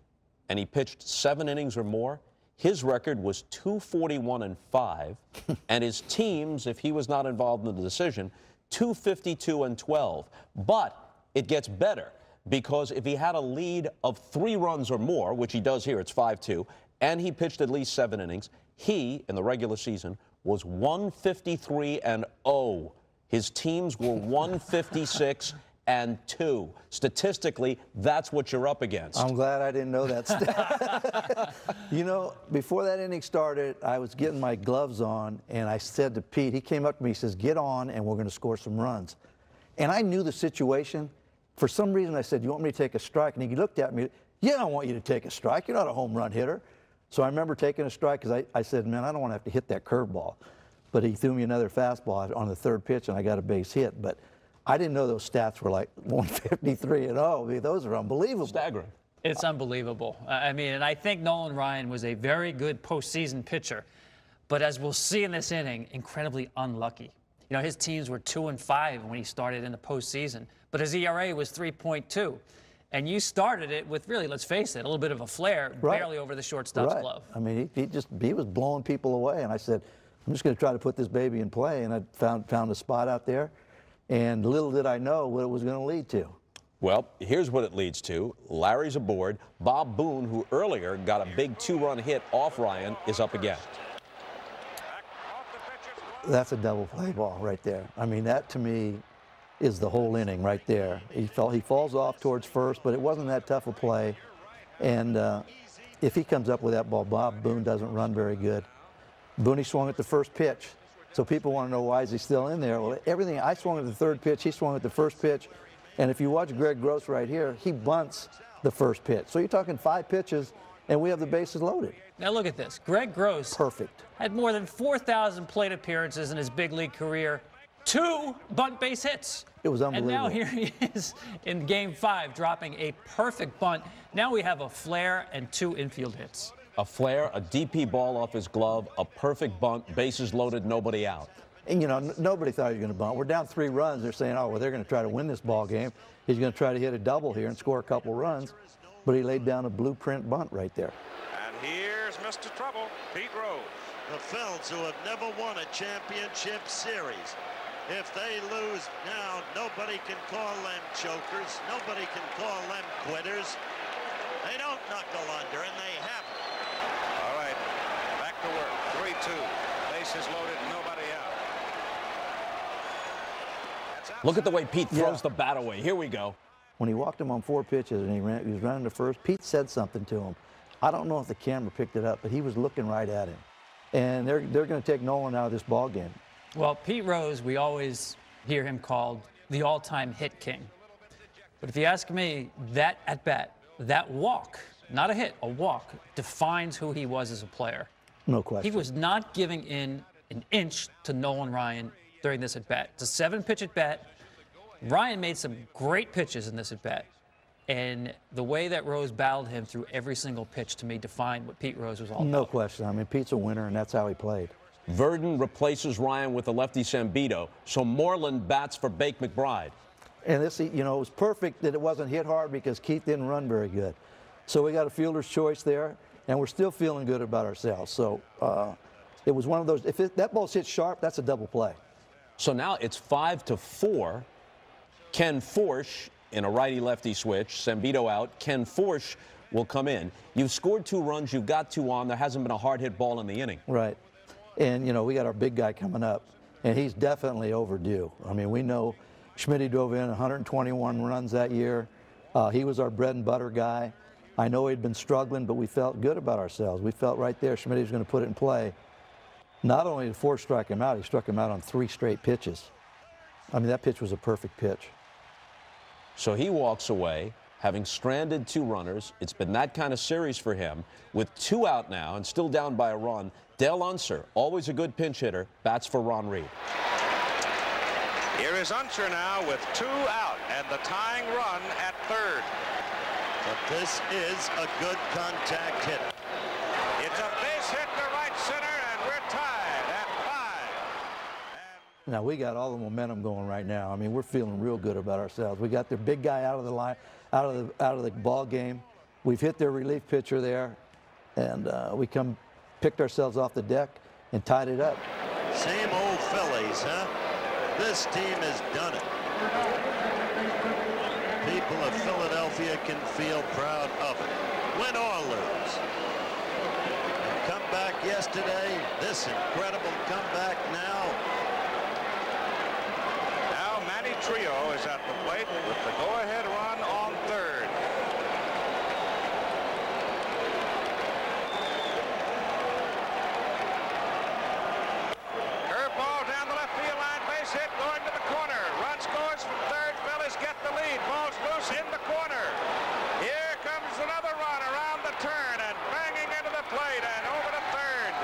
and he pitched seven innings or more, his record was 241 and 5, and his teams, if he was not involved in the decision, 252 and 12. But it gets better because if he had a lead of three runs or more, which he does here, it's 5 2, and he pitched at least seven innings, he, in the regular season, was 153 and 0. His teams were 156 and 2. Statistically, that's what you're up against. I'm glad I didn't know that stat. you know, before that inning started, I was getting my gloves on, and I said to Pete, he came up to me, he says, Get on, and we're going to score some runs. And I knew the situation. For some reason, I said, You want me to take a strike? And he looked at me, Yeah, I want you to take a strike. You're not a home run hitter. So I remember taking a strike because I, I said, Man, I don't want to have to hit that curveball. But he threw me another fastball on the third pitch, and I got a base hit. But I didn't know those stats were like 153 and 0. I mean, those are unbelievable. Staggering. It's unbelievable. I I mean, and I think Nolan Ryan was a very good postseason pitcher, but as we'll see in this inning, incredibly unlucky. You know, his teams were two and five when he started in the postseason, but his ERA was 3.2. And you started it with really, let's face it, a little bit of a flare, Right. barely over the shortstop's right. glove. I mean, he, he just he was blowing people away, and I said, I'm just going to try to put this baby in play, and I found found a spot out there, and little did I know what it was going to lead to. Well, here's what it leads to. Larry's aboard. Bob Boone, who earlier got a big two-run hit off Ryan, is up again. That's a double play ball right there. I mean, that to me is the whole inning right there. He fell, he falls off towards first, but it wasn't that tough a play. And uh, if he comes up with that ball, Bob Boone doesn't run very good. Booney swung at the first pitch. So people want to know why is he still in there? Well, everything I swung at the third pitch, he swung at the first pitch. And if you watch Greg Gross right here, he bunts the first pitch. So you're talking five pitches, and we have the bases loaded. Now look at this. Greg Gross Perfect. had more than 4,000 plate appearances in his big league career, two bunt base hits. It was unbelievable. And now here he is in game five, dropping a perfect bunt. Now we have a flare and two infield hits. A flare, a DP ball off his glove, a perfect bunt, bases loaded, nobody out. And, you know, n- nobody thought he was going to bunt. We're down three runs. They're saying, oh, well, they're going to try to win this ball game. He's going to try to hit a double here and score a couple runs. But he laid down a blueprint bunt right there. And here's Mr. Trouble, Pete Rose. The Phils, who have never won a championship series. If they lose now, nobody can call them chokers. Nobody can call them quitters. They don't knuckle under, and they haven't. All right, back to work. 3-2. Bases loaded, nobody out. Look at the way Pete throws Yeah. the bat away. Here we go. When he walked him on four pitches and he, ran, he was running to first, Pete said something to him. I don't know if the camera picked it up, but he was looking right at him. And they're, they're going to take Nolan out of this ball game. Well, Pete Rose, we always hear him called the all-time hit king. But if you ask me, that at bat, that walk, not a hit, a walk, defines who he was as a player. No question. He was not giving in an inch to Nolan Ryan during this at bat. It's a seven pitch at bat. Ryan made some great pitches in this at bat. And the way that Rose battled him through every single pitch to me defined what Pete Rose was all about. no question. I mean, Pete's a winner, and that's how he played. Virdon replaces Ryan with the lefty Sambito, so Moreland bats for Bake McBride. And this, you know, it was perfect that it wasn't hit hard because Keith didn't run very good. So we got a fielder's choice there, and we're still feeling good about ourselves. So uh, it was one of those. If it, that ball's hit sharp, that's a double play. So now it's five to four. Ken Forsch in a righty-lefty switch. Sambito out. Ken Forsch will come in. You've scored two runs. You've got two on. There hasn't been a hard hit ball in the inning. Right. And, you know, we got our big guy coming up, and he's definitely overdue. I mean, we know Schmidt drove in 121 runs that year. Uh, he was our bread and butter guy. I know he'd been struggling, but we felt good about ourselves. We felt right there Schmidt was going to put it in play. Not only did Forsch strike him out, he struck him out on three straight pitches. I mean, that pitch was a perfect pitch. So he walks away, having stranded two runners. It's been that kind of series for him. With two out now and still down by a run, Del Unser, always a good pinch hitter, bats for Ron Reed. Here is Unser now with two out and the tying run at third. But this is a good contact hit. It's a base hit to right center, and we're tied at five. Now we got all the momentum going right now. I mean, we're feeling real good about ourselves. We got their big guy out of the line, out of the out of the ball game. We've hit their relief pitcher there, and uh, we come picked ourselves off the deck and tied it up. Same old Phillies, huh? This team has done it. People of Philadelphia can feel proud of it, win or lose. Comeback yesterday, this incredible comeback now. Now Manny Trillo is at the plate with the go-ahead run on third. Curveball down the left field line, base hit going to the corner. Run scores from third. Phillies get the lead. Ball's loose in the corner. Here comes another run around the turn and banging into the plate and over to third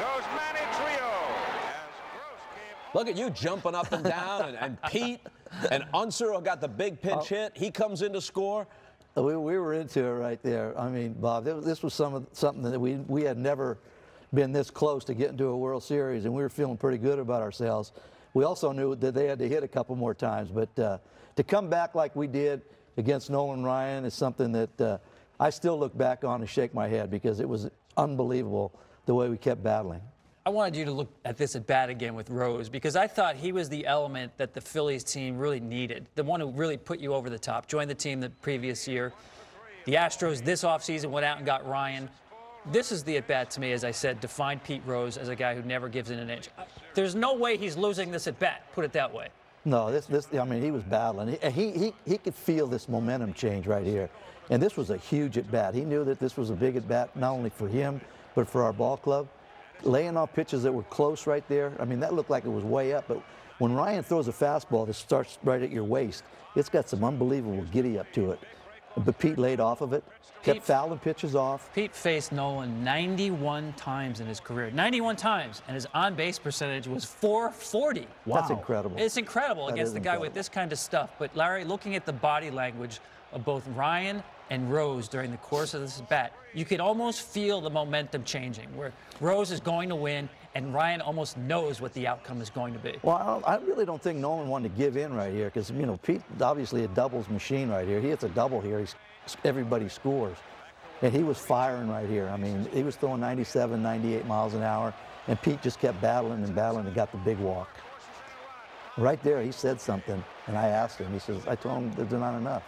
goes Manny Trillo. As Gross came Look at you jumping up and down, and, and Pete and Unser got the big pinch hit. He comes in to score. We, we were into it right there. I mean, Bob, this, this was some of, something that we we had never been this close to getting to a World Series, and we were feeling pretty good about ourselves. We also knew that they had to hit a couple more times, but uh, to come back like we did against Nolan Ryan is something that uh, I still look back on and shake my head because it was unbelievable the way we kept battling. I wanted you to look at this at bat again with Rose because I thought he was the element that the Phillies team really needed, the one who really put you over the top. Joined the team the previous year. The Astros this offseason went out and got Ryan. This is the at bat to me, as I said, defined Pete Rose as a guy who never gives in an inch. Uh, there's no way he's losing this at bat, put it that way. No, this, this, I mean, he was battling. He, he, he, he could feel this momentum change right here. And this was a huge at bat. He knew that this was a big at bat, not only for him, but for our ball club. Laying off pitches that were close right there. I mean, that looked like it was way up. But when Ryan throws a fastball that starts right at your waist, it's got some unbelievable giddy up to it. But Pete laid off of it, kept Pete- fouling pitches off. Pete faced Nolan 91 times in his career. 91 times, and his on base percentage was 440. That's incredible. It's incredible That against the guy with this kind of stuff. But Larry, looking at the body language of both Ryan and Rose during the course of this bat, you could almost feel the momentum changing, where Rose is going to win, and Ryan almost knows what the outcome is going to be. Well, I, I really don't think Nolan wanted to give in right here because, you know, Pete obviously a doubles machine right here. He hits a double here, he's, everybody scores. And he was firing right here. I mean, he was throwing 97, 98 miles an hour, and Pete just kept battling and battling and got the big walk. Right there, he said something, and I asked him. He says, I told him there's not enough.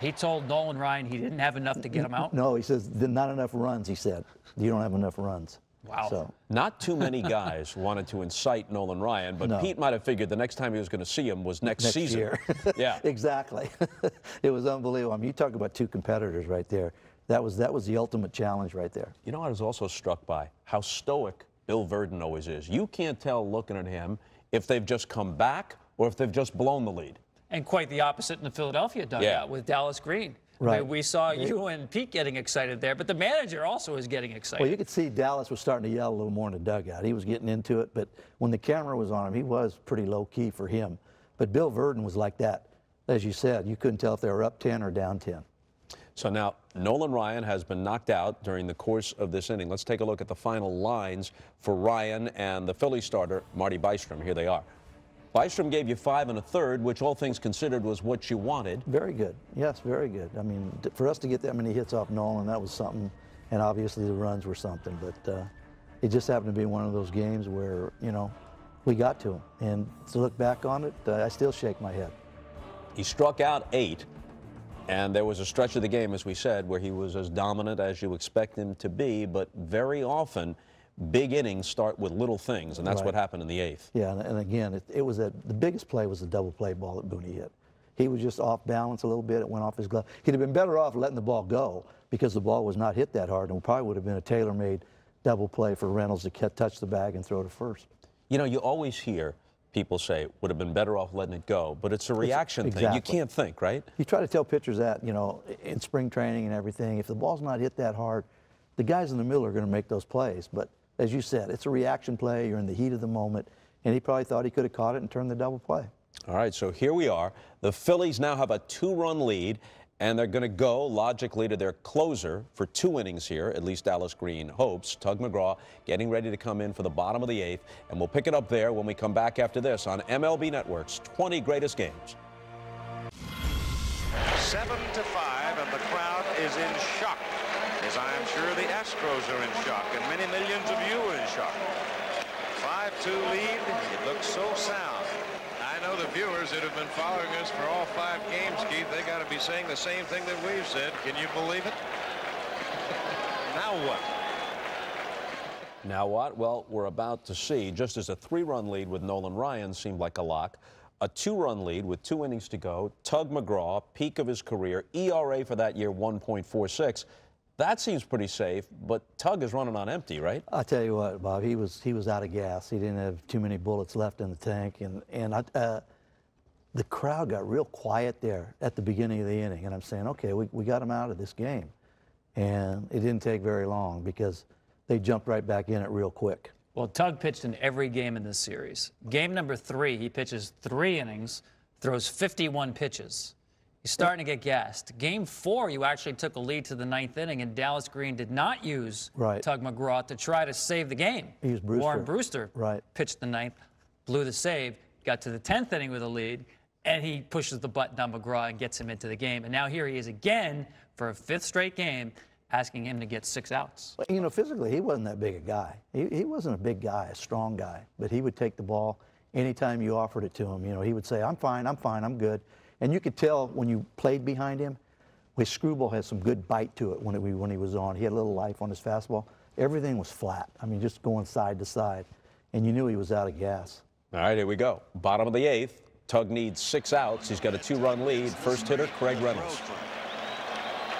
He told Nolan Ryan he didn't have enough to get him out? No, he says, not enough runs, he said. You don't have enough runs. Wow. So, Not too many guys wanted to incite Nolan Ryan, but No. Pete might have figured the next time he was going to see him was next, next season. year. yeah. exactly. it was unbelievable. I mean, you talk about two competitors right there. That was that was the ultimate challenge right there. You know, I was also struck by how stoic Bill Virdon always is. You can't tell looking at him if they've just come back or if they've just blown the lead. And quite the opposite in the Philadelphia dugout Yeah. with Dallas Green. I Right. mean, we saw you and Pete getting excited there, but the manager also is getting excited. Well, you could see Dallas was starting to yell a little more in the dugout. He was getting into it, but when the camera was on him, he was pretty low key for him. But Bill Virdon was like that. As you said, you couldn't tell if they were up 10 or down 10. So now Nolan Ryan has been knocked out during the course of this inning. Let's take a look at the final lines for Ryan and the Philly starter, Marty Bystrom. Here they are. Bystrom gave you five and a third, which all things considered was what you wanted. Very good. Yes, very good. I mean, for us to get that many hits off Nolan, that was something. And obviously the runs were something. But uh, it just happened to be one of those games where, you know, we got to him. And to look back on it, uh, I still shake my head. He struck out eight, and there was a stretch of the game, as we said, where he was as dominant as you expect him to be, but very often big innings start with little things, and that's Right. what happened in the eighth. Yeah, and, and again, it, it was a, the biggest play was the double play ball that Booney hit. He was just off balance a little bit. It went off his glove. He'd have been better off letting the ball go because the ball was not hit that hard, and probably would have been a tailor-made double play for Reynolds to catch, touch the bag and throw to first. You know, you always hear people say, would have been better off letting it go, but it's a reaction thing. You can't think, right? You try to tell pitchers that, you know, in spring training and everything, if the ball's not hit that hard, the guys in the middle are going to make those plays. But as you said, it's a reaction play. You're in the heat of the moment, and he probably thought he could have caught it and turned the double play. All right, so here we are. The Phillies now have a two run lead, and they're going to go logically to their closer for two innings here, at least Dallas Green hopes. Tug McGraw getting ready to come in for the bottom of the eighth, and we'll pick it up there when we come back after this on MLB Network's 20 Greatest Games. Seven to five, and the crowd is in shock, as I am sure the Astros are in shock, and many millions of you are in shock. 5-2 lead. It looks so sound. I know the viewers that have been following us for all five games, Keith, they got to be saying the same thing that we've said. Can you believe it? now what? Now what? Well, we're about to see, just as a three-run lead with Nolan Ryan seemed like a lock, a two-run lead with two innings to go, Tug McGraw, peak of his career, ERA for that year 1.46. That seems pretty safe, but Tug is running on empty, right? I'll tell you what, Bob. He was he was out of gas. He didn't have too many bullets left in the tank, and and I, uh, the crowd got real quiet there at the beginning of the inning. And I'm saying, okay, we, we got him out of this game, and it didn't take very long because they jumped right back in it real quick. Well, Tug pitched in every game in this series. Game number three, he pitches three innings, throws 51 pitches. He's starting to get gassed. Game four, you actually took a lead to the ninth inning, and Dallas Green did not use Right. Tug McGraw to try to save the game. He used Brusstar. Warren Brusstar Right. pitched the ninth, blew the save, got to the 10th inning with a lead, and he pushes the button on McGraw and gets him into the game. And now here he is again for a fifth straight game, asking him to get six outs. But, you know, physically, he wasn't that big a guy. He, he wasn't a big guy, a strong guy, but he would take the ball anytime you offered it to him. You know, he would say, I'm fine, I'm fine, I'm good. And you could tell when you played behind him, his screwball had some good bite to it when, it, when he was on. He had a little life on his fastball. Everything was flat. I mean, just going side to side. And you knew he was out of gas. All right, here we go. Bottom of the eighth. Tug needs six outs. He's got a two-run lead. First hitter, Craig Reynolds.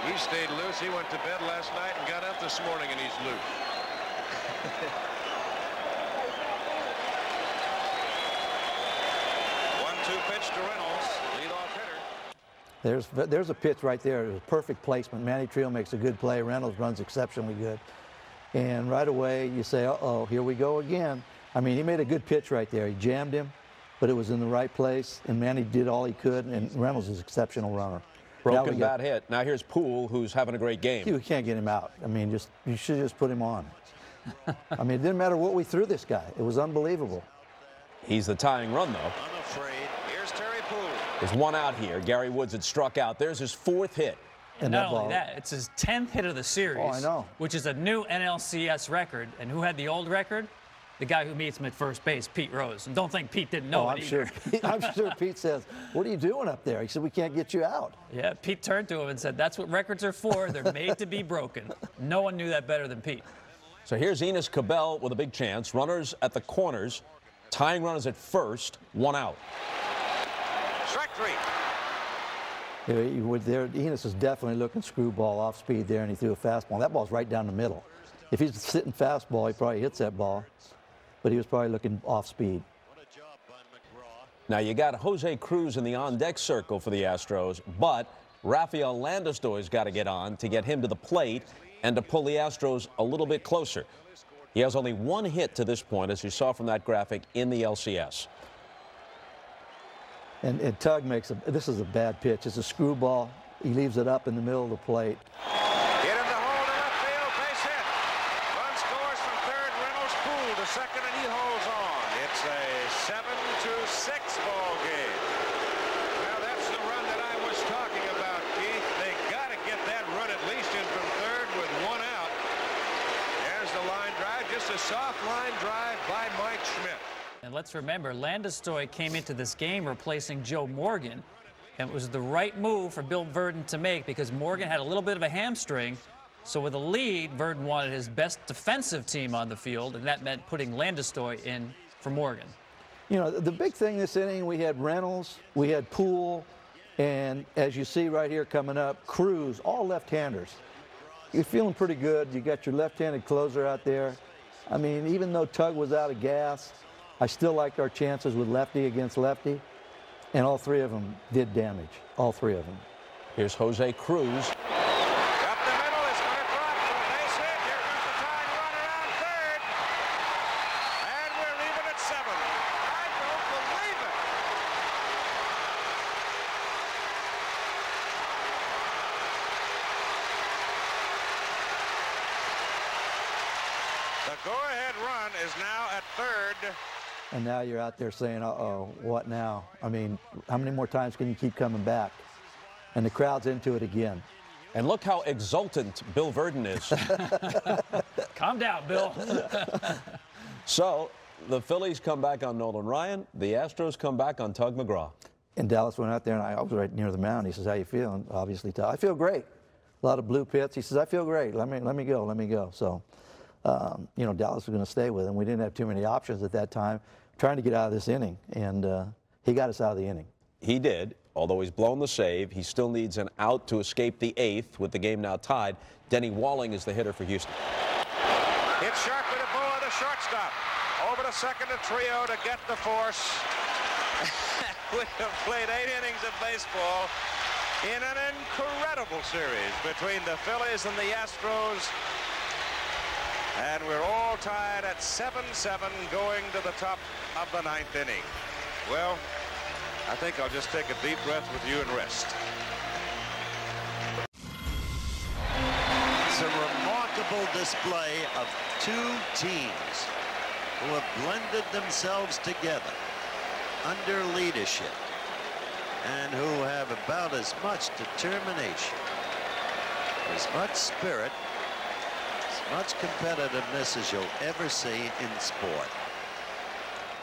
He stayed loose. He went to bed last night and got up this morning, and he's loose. One-two pitch to Reynolds, leadoff hitter. There's, there's a pitch right there. It was a perfect placement. Manny Trillo makes a good play. Reynolds runs exceptionally good. And right away, you say, uh-oh, here we go again. I mean, he made a good pitch right there. He jammed him, but it was in the right place, and Manny did all he could, and Reynolds is an exceptional runner. Broken bat hit. Now here's Puhl, who's having a great game. You can't get him out. I mean, just you should just put him on. I mean, it didn't matter what we threw this guy. It was unbelievable. He's the tying run, though. Unafraid. Here's Terry Puhl. There's one out here. Gary Woods had struck out. There's his fourth hit. And Not that only ball- that, it's his 10th hit of the series. Oh, I know. Which is a new NLCS record. And who had the old record? The guy who meets him at first base, Pete Rose. And don't think Pete didn't know Oh, I'm either. sure. I'm sure Pete says, "What are you doing up there?" He said, "We can't get you out." Yeah, Pete turned to him and said, That's what records are for. They're made to be broken. No one knew that better than Pete. So here's Enos Cabell with a big chance. Runners at the corners. Tying runners at first. One out. Strike three. You know, you would- there, Enos is definitely looking screwball off speed there, and he threw a fastball. That ball's right down the middle. If he's sitting fastball, he probably hits that ball, but he was probably looking off speed. What a job by McGraw. Now you got Jose Cruz in the on-deck circle for the Astros, but Rafael Landestoy's got to get on to get him to the plate and to pull the Astros a little bit closer. He has only one hit to this point, as you saw from that graphic in the LCS. And, and Tug makes a. This is a bad pitch. It's a screwball. He leaves it up in the middle of the plate. Hit in the hole to left field, base hit. Run scores from third, Reynolds Puhl to second, and he holds on. It's a seven to six ball game. Well, that's the run that I was talking about, Keith. They got to get that run at least in from third with one out. There's the line drive, just a soft line drive by Mike Schmidt. And let's remember, Landestoy came into this game replacing Joe Morgan. And it was the right move for Bill Virdon to make because Morgan had a little bit of a hamstring. So with a lead, Virdon wanted his best defensive team on the field, and that meant putting Landestoy in for Morgan. You know, the big thing this inning, we had Reynolds, we had Puhl, and as you see right here coming up, Cruz, all left-handers. You're feeling pretty good. You got your left-handed closer out there. I mean, even though Tug was out of gas, I still liked our chances with lefty against lefty, and all three of them did damage. All three of them. Here's Jose Cruz. Up the middle, it's going to drop to a base hit. Here comes the tying run around third. And we're leaving at seven. I don't believe it. The go-ahead run is now at third. And now you're there saying, uh-oh, what now? I mean, how many more times can you keep coming back? And the crowd's into it again. And look how exultant Bill Virdon is. Calm down, Bill. so the Phillies come back on Nolan Ryan. The Astros come back on Tug McGraw. And Dallas went out there, and I, I was right near the mound. He says, "How you feeling?" Obviously, I feel great. A lot of blue pits. He says, "I feel great. Let me let me go. Let me go." So, um, you know, Dallas was going to stay with him. We didn't have too many options at that time, trying to get out of this inning, and uh, he got us out of the inning. He did, although he's blown the save. He still needs an out to escape the eighth, with the game now tied. Denny Walling is the hitter for Houston. Hit sharp with a ball to shortstop. Over to second to Trillo to get the force. we have played eight innings of baseball in an incredible series between the Phillies and the Astros. And we're all tied at 7-7 going to the top of the ninth inning. Well, I think I'll just take a deep breath with you and rest. It's a remarkable display of two teams who have blended themselves together under leadership and who have about as much determination, as much spirit, much competitiveness as you'll ever see in sport.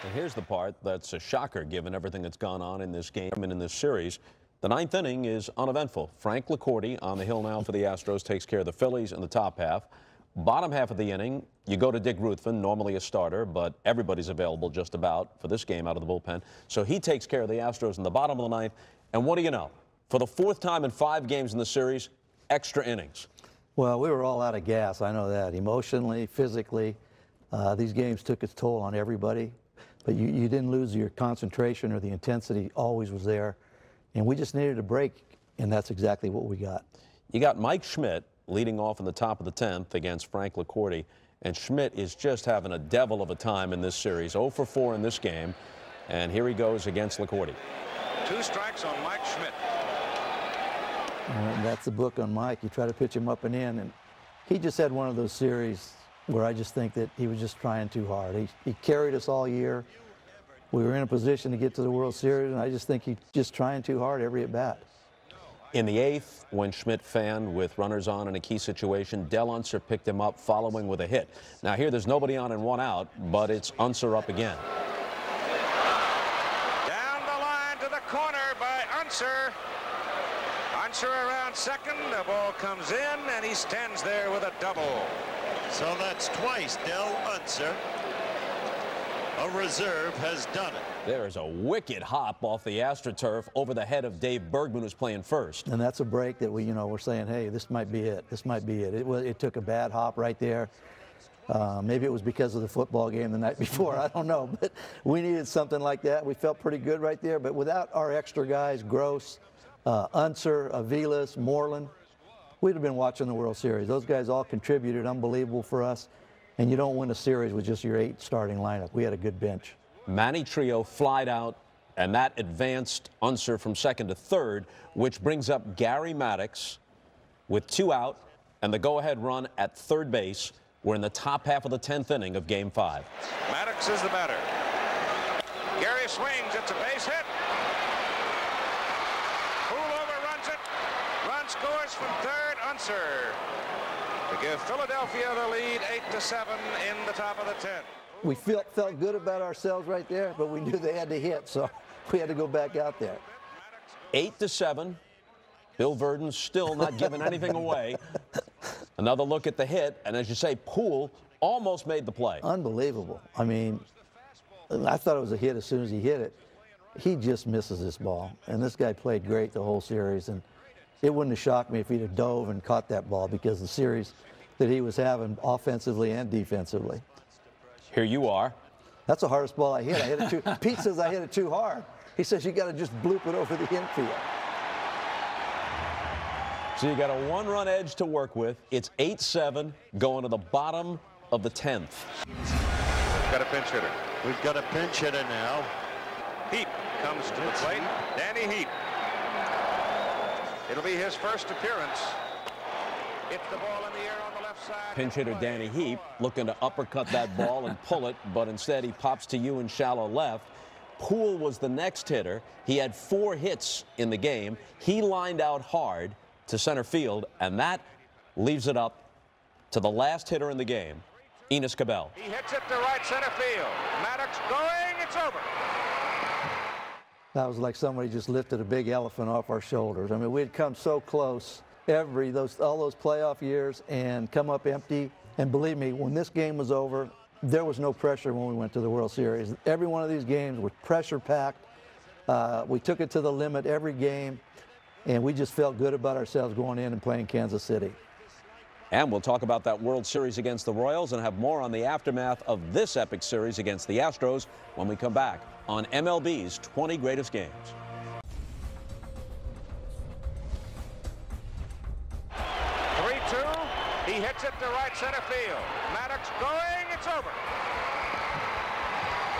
And here's the part that's a shocker given everything that's gone on in this game and in this series. The ninth inning is uneventful. Frank LaCorte on the hill now for the Astros takes care of the Phillies in the top half. Bottom half of the inning, you go to Dick Ruthven, normally a starter, but everybody's available just about for this game out of the bullpen. So he takes care of the Astros in the bottom of the ninth. And what do you know? For the fourth time in five games in the series, extra innings. Well, we were all out of gas. I know that. Emotionally, physically, uh, these games took its toll on everybody. But you, you didn't lose your concentration or the intensity always was there. And we just needed a break, and that's exactly what we got. You got Mike Schmidt leading off in the top of the 10th against Frank LaCorte. And Schmidt is just having a devil of a time in this series. 0 for 4 in this game. And here he goes against LaCorte. Two strikes on Mike Schmidt. And that's the book on Mike. You try to pitch him up and in, and he just had one of those series where I just think that he was just trying too hard. He, he carried us all year. We were in a position to get to the World Series, and I just think he's just trying too hard every at bat. In the eighth, when Schmidt fanned with runners on in a key situation, Del Unser picked him up following with a hit. Now here there's nobody on and one out, but it's Unser up again. Down the line to the corner by Unser. Unser around second. The ball comes in, and he stands there with a double. So that's twice Del Unser, a reserve, has done it. There is a wicked hop off the AstroTurf over the head of Dave Bergman, who's playing first. And that's a break that we, you know, we're saying, hey, this might be it. This might be it. It, was, it took a bad hop right there. Uh, maybe it was because of the football game the night before. I don't know. But we needed something like that. We felt pretty good right there. But without our extra guys, Gross, uh, Unser, Aviles, Moreland, we'd have been watching the World Series. Those guys all contributed unbelievable for us. And you don't win a series with just your eight starting lineup. We had a good bench. Manny Trillo flied out, and that advanced Unser from second to third, which brings up Gary Maddox with two out and the go-ahead run at third base. We're in the top half of the 10th inning of Game 5. Maddox is the batter. Gary swings. It's a base hit. Puhl overruns it. Run scores from third. Unser to give Philadelphia the lead, eight to seven in the top of the 10th. We felt, felt good about ourselves right there, but we knew they had to hit, so we had to go back out there. Eight to seven. Bill Virdon still not giving anything away. Another look at the hit, and as you say, Puhl almost made the play. Unbelievable. I mean, I thought it was a hit as soon as he hit it. He just misses this ball, and this guy played great the whole series, and it wouldn't have shocked me if he'd have dove and caught that ball because the series that he was having offensively and defensively. Here you are. That's the hardest ball I hit. I hit it too. Pete says I hit it too hard. He says you got to just bloop it over the infield. So you got a one-run edge to work with. It's 8-7 going to the bottom of the 10th. Got a pinch hitter. We've got a pinch hitter now. Heep comes to the plate. Danny Heep. It'll be his first appearance. Hits the ball in the air on the left side. Pinch hitter Danny Heep looking to uppercut that ball and pull it, but instead he pops to you in shallow left. Puhl was the next hitter. He had four hits in the game. He lined out hard to center field, and that leaves it up to the last hitter in the game, Enos Cabell. He hits it to right center field. Maddox going. It's over. That was like somebody just lifted a big elephant off our shoulders. I mean, we had come so close every those all those playoff years and come up empty. And believe me, when this game was over, there was no pressure when we went to the World Series. Every one of these games was pressure packed. Uh, we took it to the limit every game, and we just felt good about ourselves going in and playing Kansas City. And we'll talk about that World Series against the Royals and have more on the aftermath of this epic series against the Astros when we come back on MLB's 20 Greatest Games. 3-2. He hits it to right center field. Maddox going. It's over.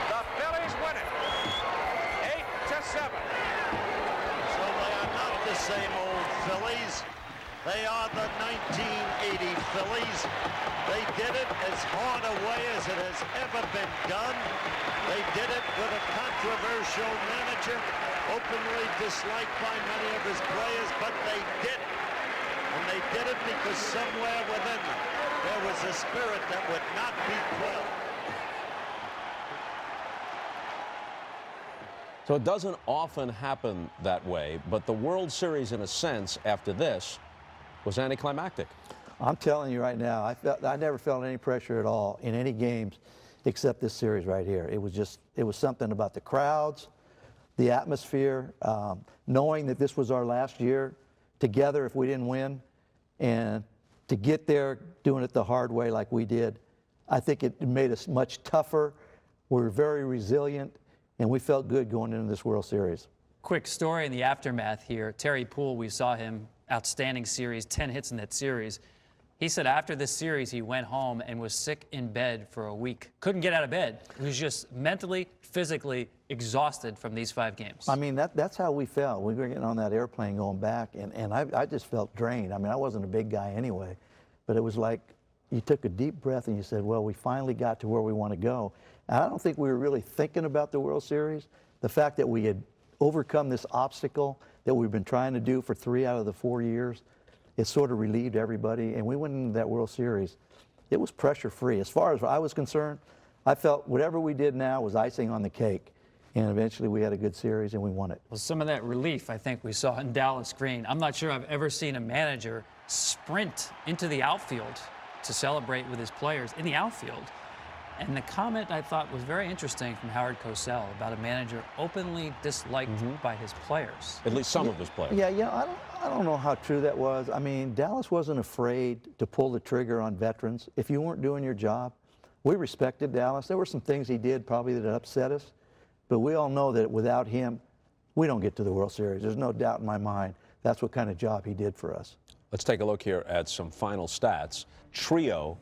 The Phillies win it. 8 to 7. So they are not the same old Phillies. They are the 1980 Phillies. They did it as hard a way as it has ever been done. They did it with a controversial manager, openly disliked by many of his players, but they did it. And they did it because somewhere within them, there was a spirit that would not be quelled. So it doesn't often happen that way, but the World Series, in a sense, after this, was anticlimactic. I'm telling you right now, I, felt, I never felt any pressure at all in any games except this series right here. It was just, it was something about the crowds, the atmosphere, um, knowing that this was our last year together if we didn't win, and to get there doing it the hard way like we did, I think it made us much tougher. We were very resilient, and we felt good going into this World Series. Quick story in the aftermath here. Terry Puhl, we saw him, outstanding series, 10 hits in that series. He said after this series, he went home and was sick in bed for a week. Couldn't get out of bed. He was just mentally, physically exhausted from these five games. I mean, that, that's how we felt. We were getting on that airplane going back, and, and I, I just felt drained. I mean, I wasn't a big guy anyway, but it was like you took a deep breath and you said, well, we finally got to where we want to go. And I don't think we were really thinking about the World Series. The fact that we had overcome this obstacle that we've been trying to do for three out of the four years, it sort of relieved everybody. And we went into that World Series. It was pressure free. As far as I was concerned, I felt whatever we did now was icing on the cake. And eventually we had a good series and we won it. Well, some of that relief I think we saw in Dallas Green. I'm not sure I've ever seen a manager sprint into the outfield to celebrate with his players in the outfield. And the comment I thought was very interesting from Howard Cosell about a manager openly disliked mm -hmm. by his players. At least some of his players. Yeah, yeah. I don't, I don't know how true that was. I mean, Dallas wasn't afraid to pull the trigger on veterans. If you weren't doing your job, we respected Dallas. There were some things he did probably that upset us, but we all know that without him, we don't get to the World Series. There's no doubt in my mind. That's what kind of job he did for us. Let's take a look here at some final stats. Trillo,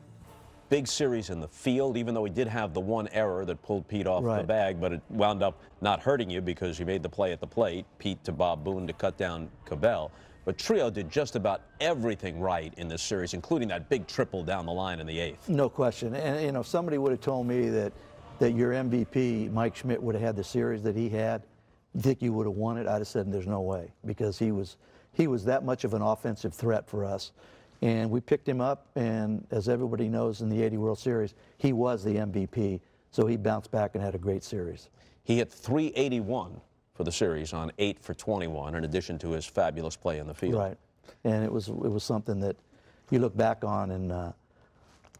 big series in the field, even though he did have the one error that pulled Pete off right. the bag, but it wound up not hurting you because you made the play at the plate, Pete to Bob Boone to cut down Cabell. But Trillo did just about everything right in this series, including that big triple down the line in the eighth. No question. And, you know, somebody would have told me that, that your MVP, Mike Schmidt, would have had the series that he had, think you would have won it, I'd have said there's no way because he was – he was that much of an offensive threat for us. And we picked him up, and as everybody knows in the 80 World Series, he was the MVP. So he bounced back and had a great series. He hit 381 for the series on 8 for 21, in addition to his fabulous play in the field. Right. And it was, it was something that you look back on, and, uh,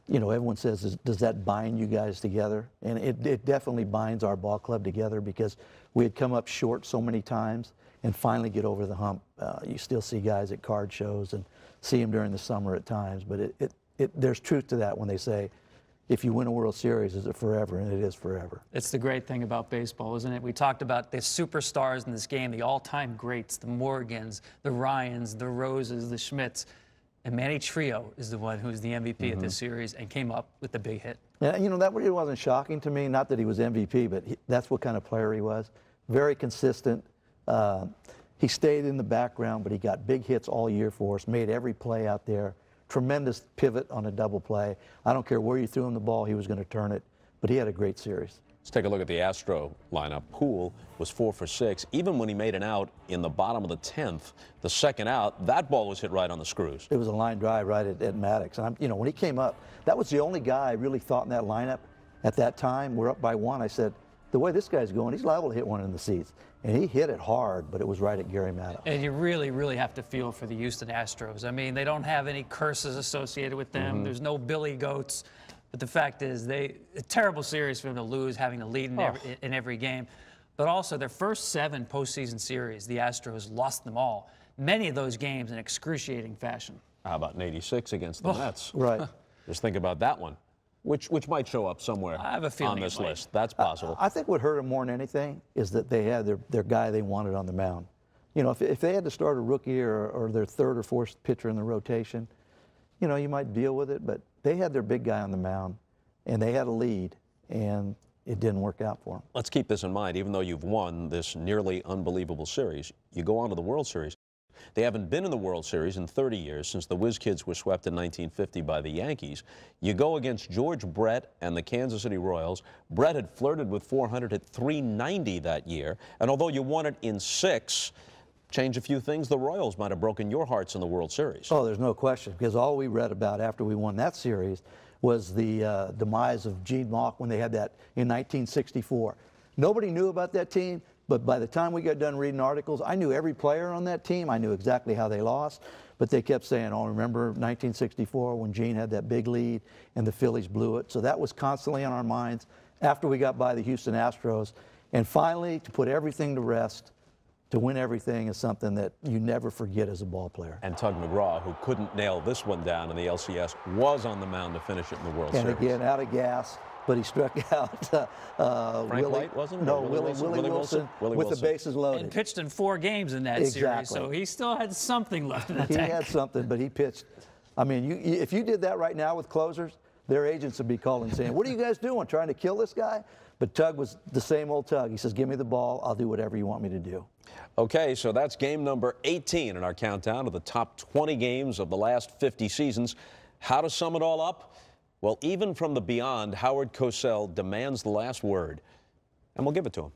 you know, everyone says, does that bind you guys together? And it, it definitely binds our ball club together because we had come up short so many times and finally get over the hump. Uh, you still see guys at card shows and see them during the summer at times, but it, it, it, there's truth to that when they say, if you win a World Series, is it forever? And it is forever. It's the great thing about baseball, isn't it? We talked about the superstars in this game, the all-time greats, the Morgans, the Ryans, the Roses, the Schmidts. And Manny Trillo is the one who's the MVP mm -hmm. of this mm-hmm. series and came up with the big hit. Yeah, you know, that really wasn't shocking to me. Not that he was MVP, but he, that's what kind of player he was. Very consistent, uh, he stayed in the background, but he got big hits all year for us, made every play out there. Tremendous pivot on a double play. I don't care where you threw him the ball, he was going to turn it, but he had a great series. Let's take a look at the Astro lineup. Puhl was four for six. Even when he made an out in the bottom of the 10th, the second out, that ball was hit right on the screws. It was a line drive right at, at Maddox. And I'm, you know, when he came up, that was the only guy I really thought in that lineup at that time. We're up by one. I said, the way this guy's going, he's liable to hit one in the seats. And he hit it hard, but it was right at Garry Maddox. And you really, really have to feel for the Houston Astros. I mean, they don't have any curses associated with them. Mm -hmm. There's no Billy Goats. But the fact is, they a terrible series for them to lose, having to lead in, oh. every, in every game. But also, their first seven postseason series, the Astros lost them all. Many of those games in excruciating fashion. How about in 86 against the oh. Mets? Right. Just think about that one which which might show up somewhere I have a feeling on this list. That's possible. I, I, think what hurt them more than anything is that they had their, their guy they wanted on the mound. You know, if, if they had to start a rookie or, or their third or fourth pitcher in the rotation, you know, you might deal with it, but they had their big guy on the mound, and they had a lead, and it didn't work out for them. Let's keep this in mind. Even though you've won this nearly unbelievable series, you go on to the World Series. They haven't been in the World Series in 30 years since the Whiz Kids were swept in 1950 by the Yankees. You go against George Brett and the Kansas City Royals. Brett had flirted with 400 at 390 that year, and although you won it in six, change a few things, the Royals might have broken your hearts in the World Series. Oh, there's no question, because all we read about after we won that series was the uh, demise of Gene Mauch when they had that in 1964. Nobody knew about that team. But by the time we got done reading articles, I knew every player on that team. I knew exactly how they lost. But they kept saying, oh, remember 1964 when Gene had that big lead and the Phillies blew it. So that was constantly on our minds after we got by the Houston Astros. And finally, to put everything to rest, to win everything is something that you never forget as a ball player. And Tug McGraw, who couldn't nail this one down in the LCS, was on the mound to finish it in the World and Series. And again, out of gas but he struck out uh, uh, Frank Willie, White, wasn't it? No, Willie, Wilson, Willie, Willie Wilson, Wilson Willie with Wilson. the bases loaded. And pitched in four games in that exactly. series, so he still had something left in the he tank. He had something, but he pitched. I mean, you, if you did that right now with closers, their agents would be calling saying, what are you guys doing, trying to kill this guy? But Tug was the same old Tug. He says, give me the ball. I'll do whatever you want me to do. Okay, so that's game number 18 in our countdown of the top 20 games of the last 50 seasons. How to sum it all up? Well, even from the beyond, Howard Cosell demands the last word, and we'll give it to him.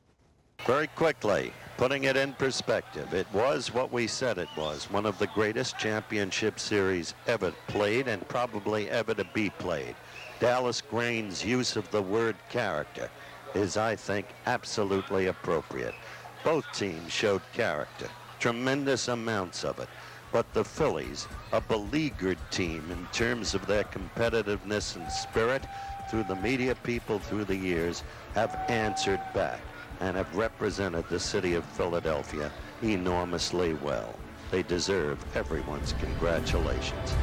Very quickly, putting it in perspective, it was what we said it was, one of the greatest championship series ever played and probably ever to be played. Dallas Green's use of the word character is, I think, absolutely appropriate. Both teams showed character, tremendous amounts of it. But the Phillies, a beleaguered team in terms of their competitiveness and spirit through the media people through the years, have answered back and have represented the city of Philadelphia enormously well. They deserve everyone's congratulations.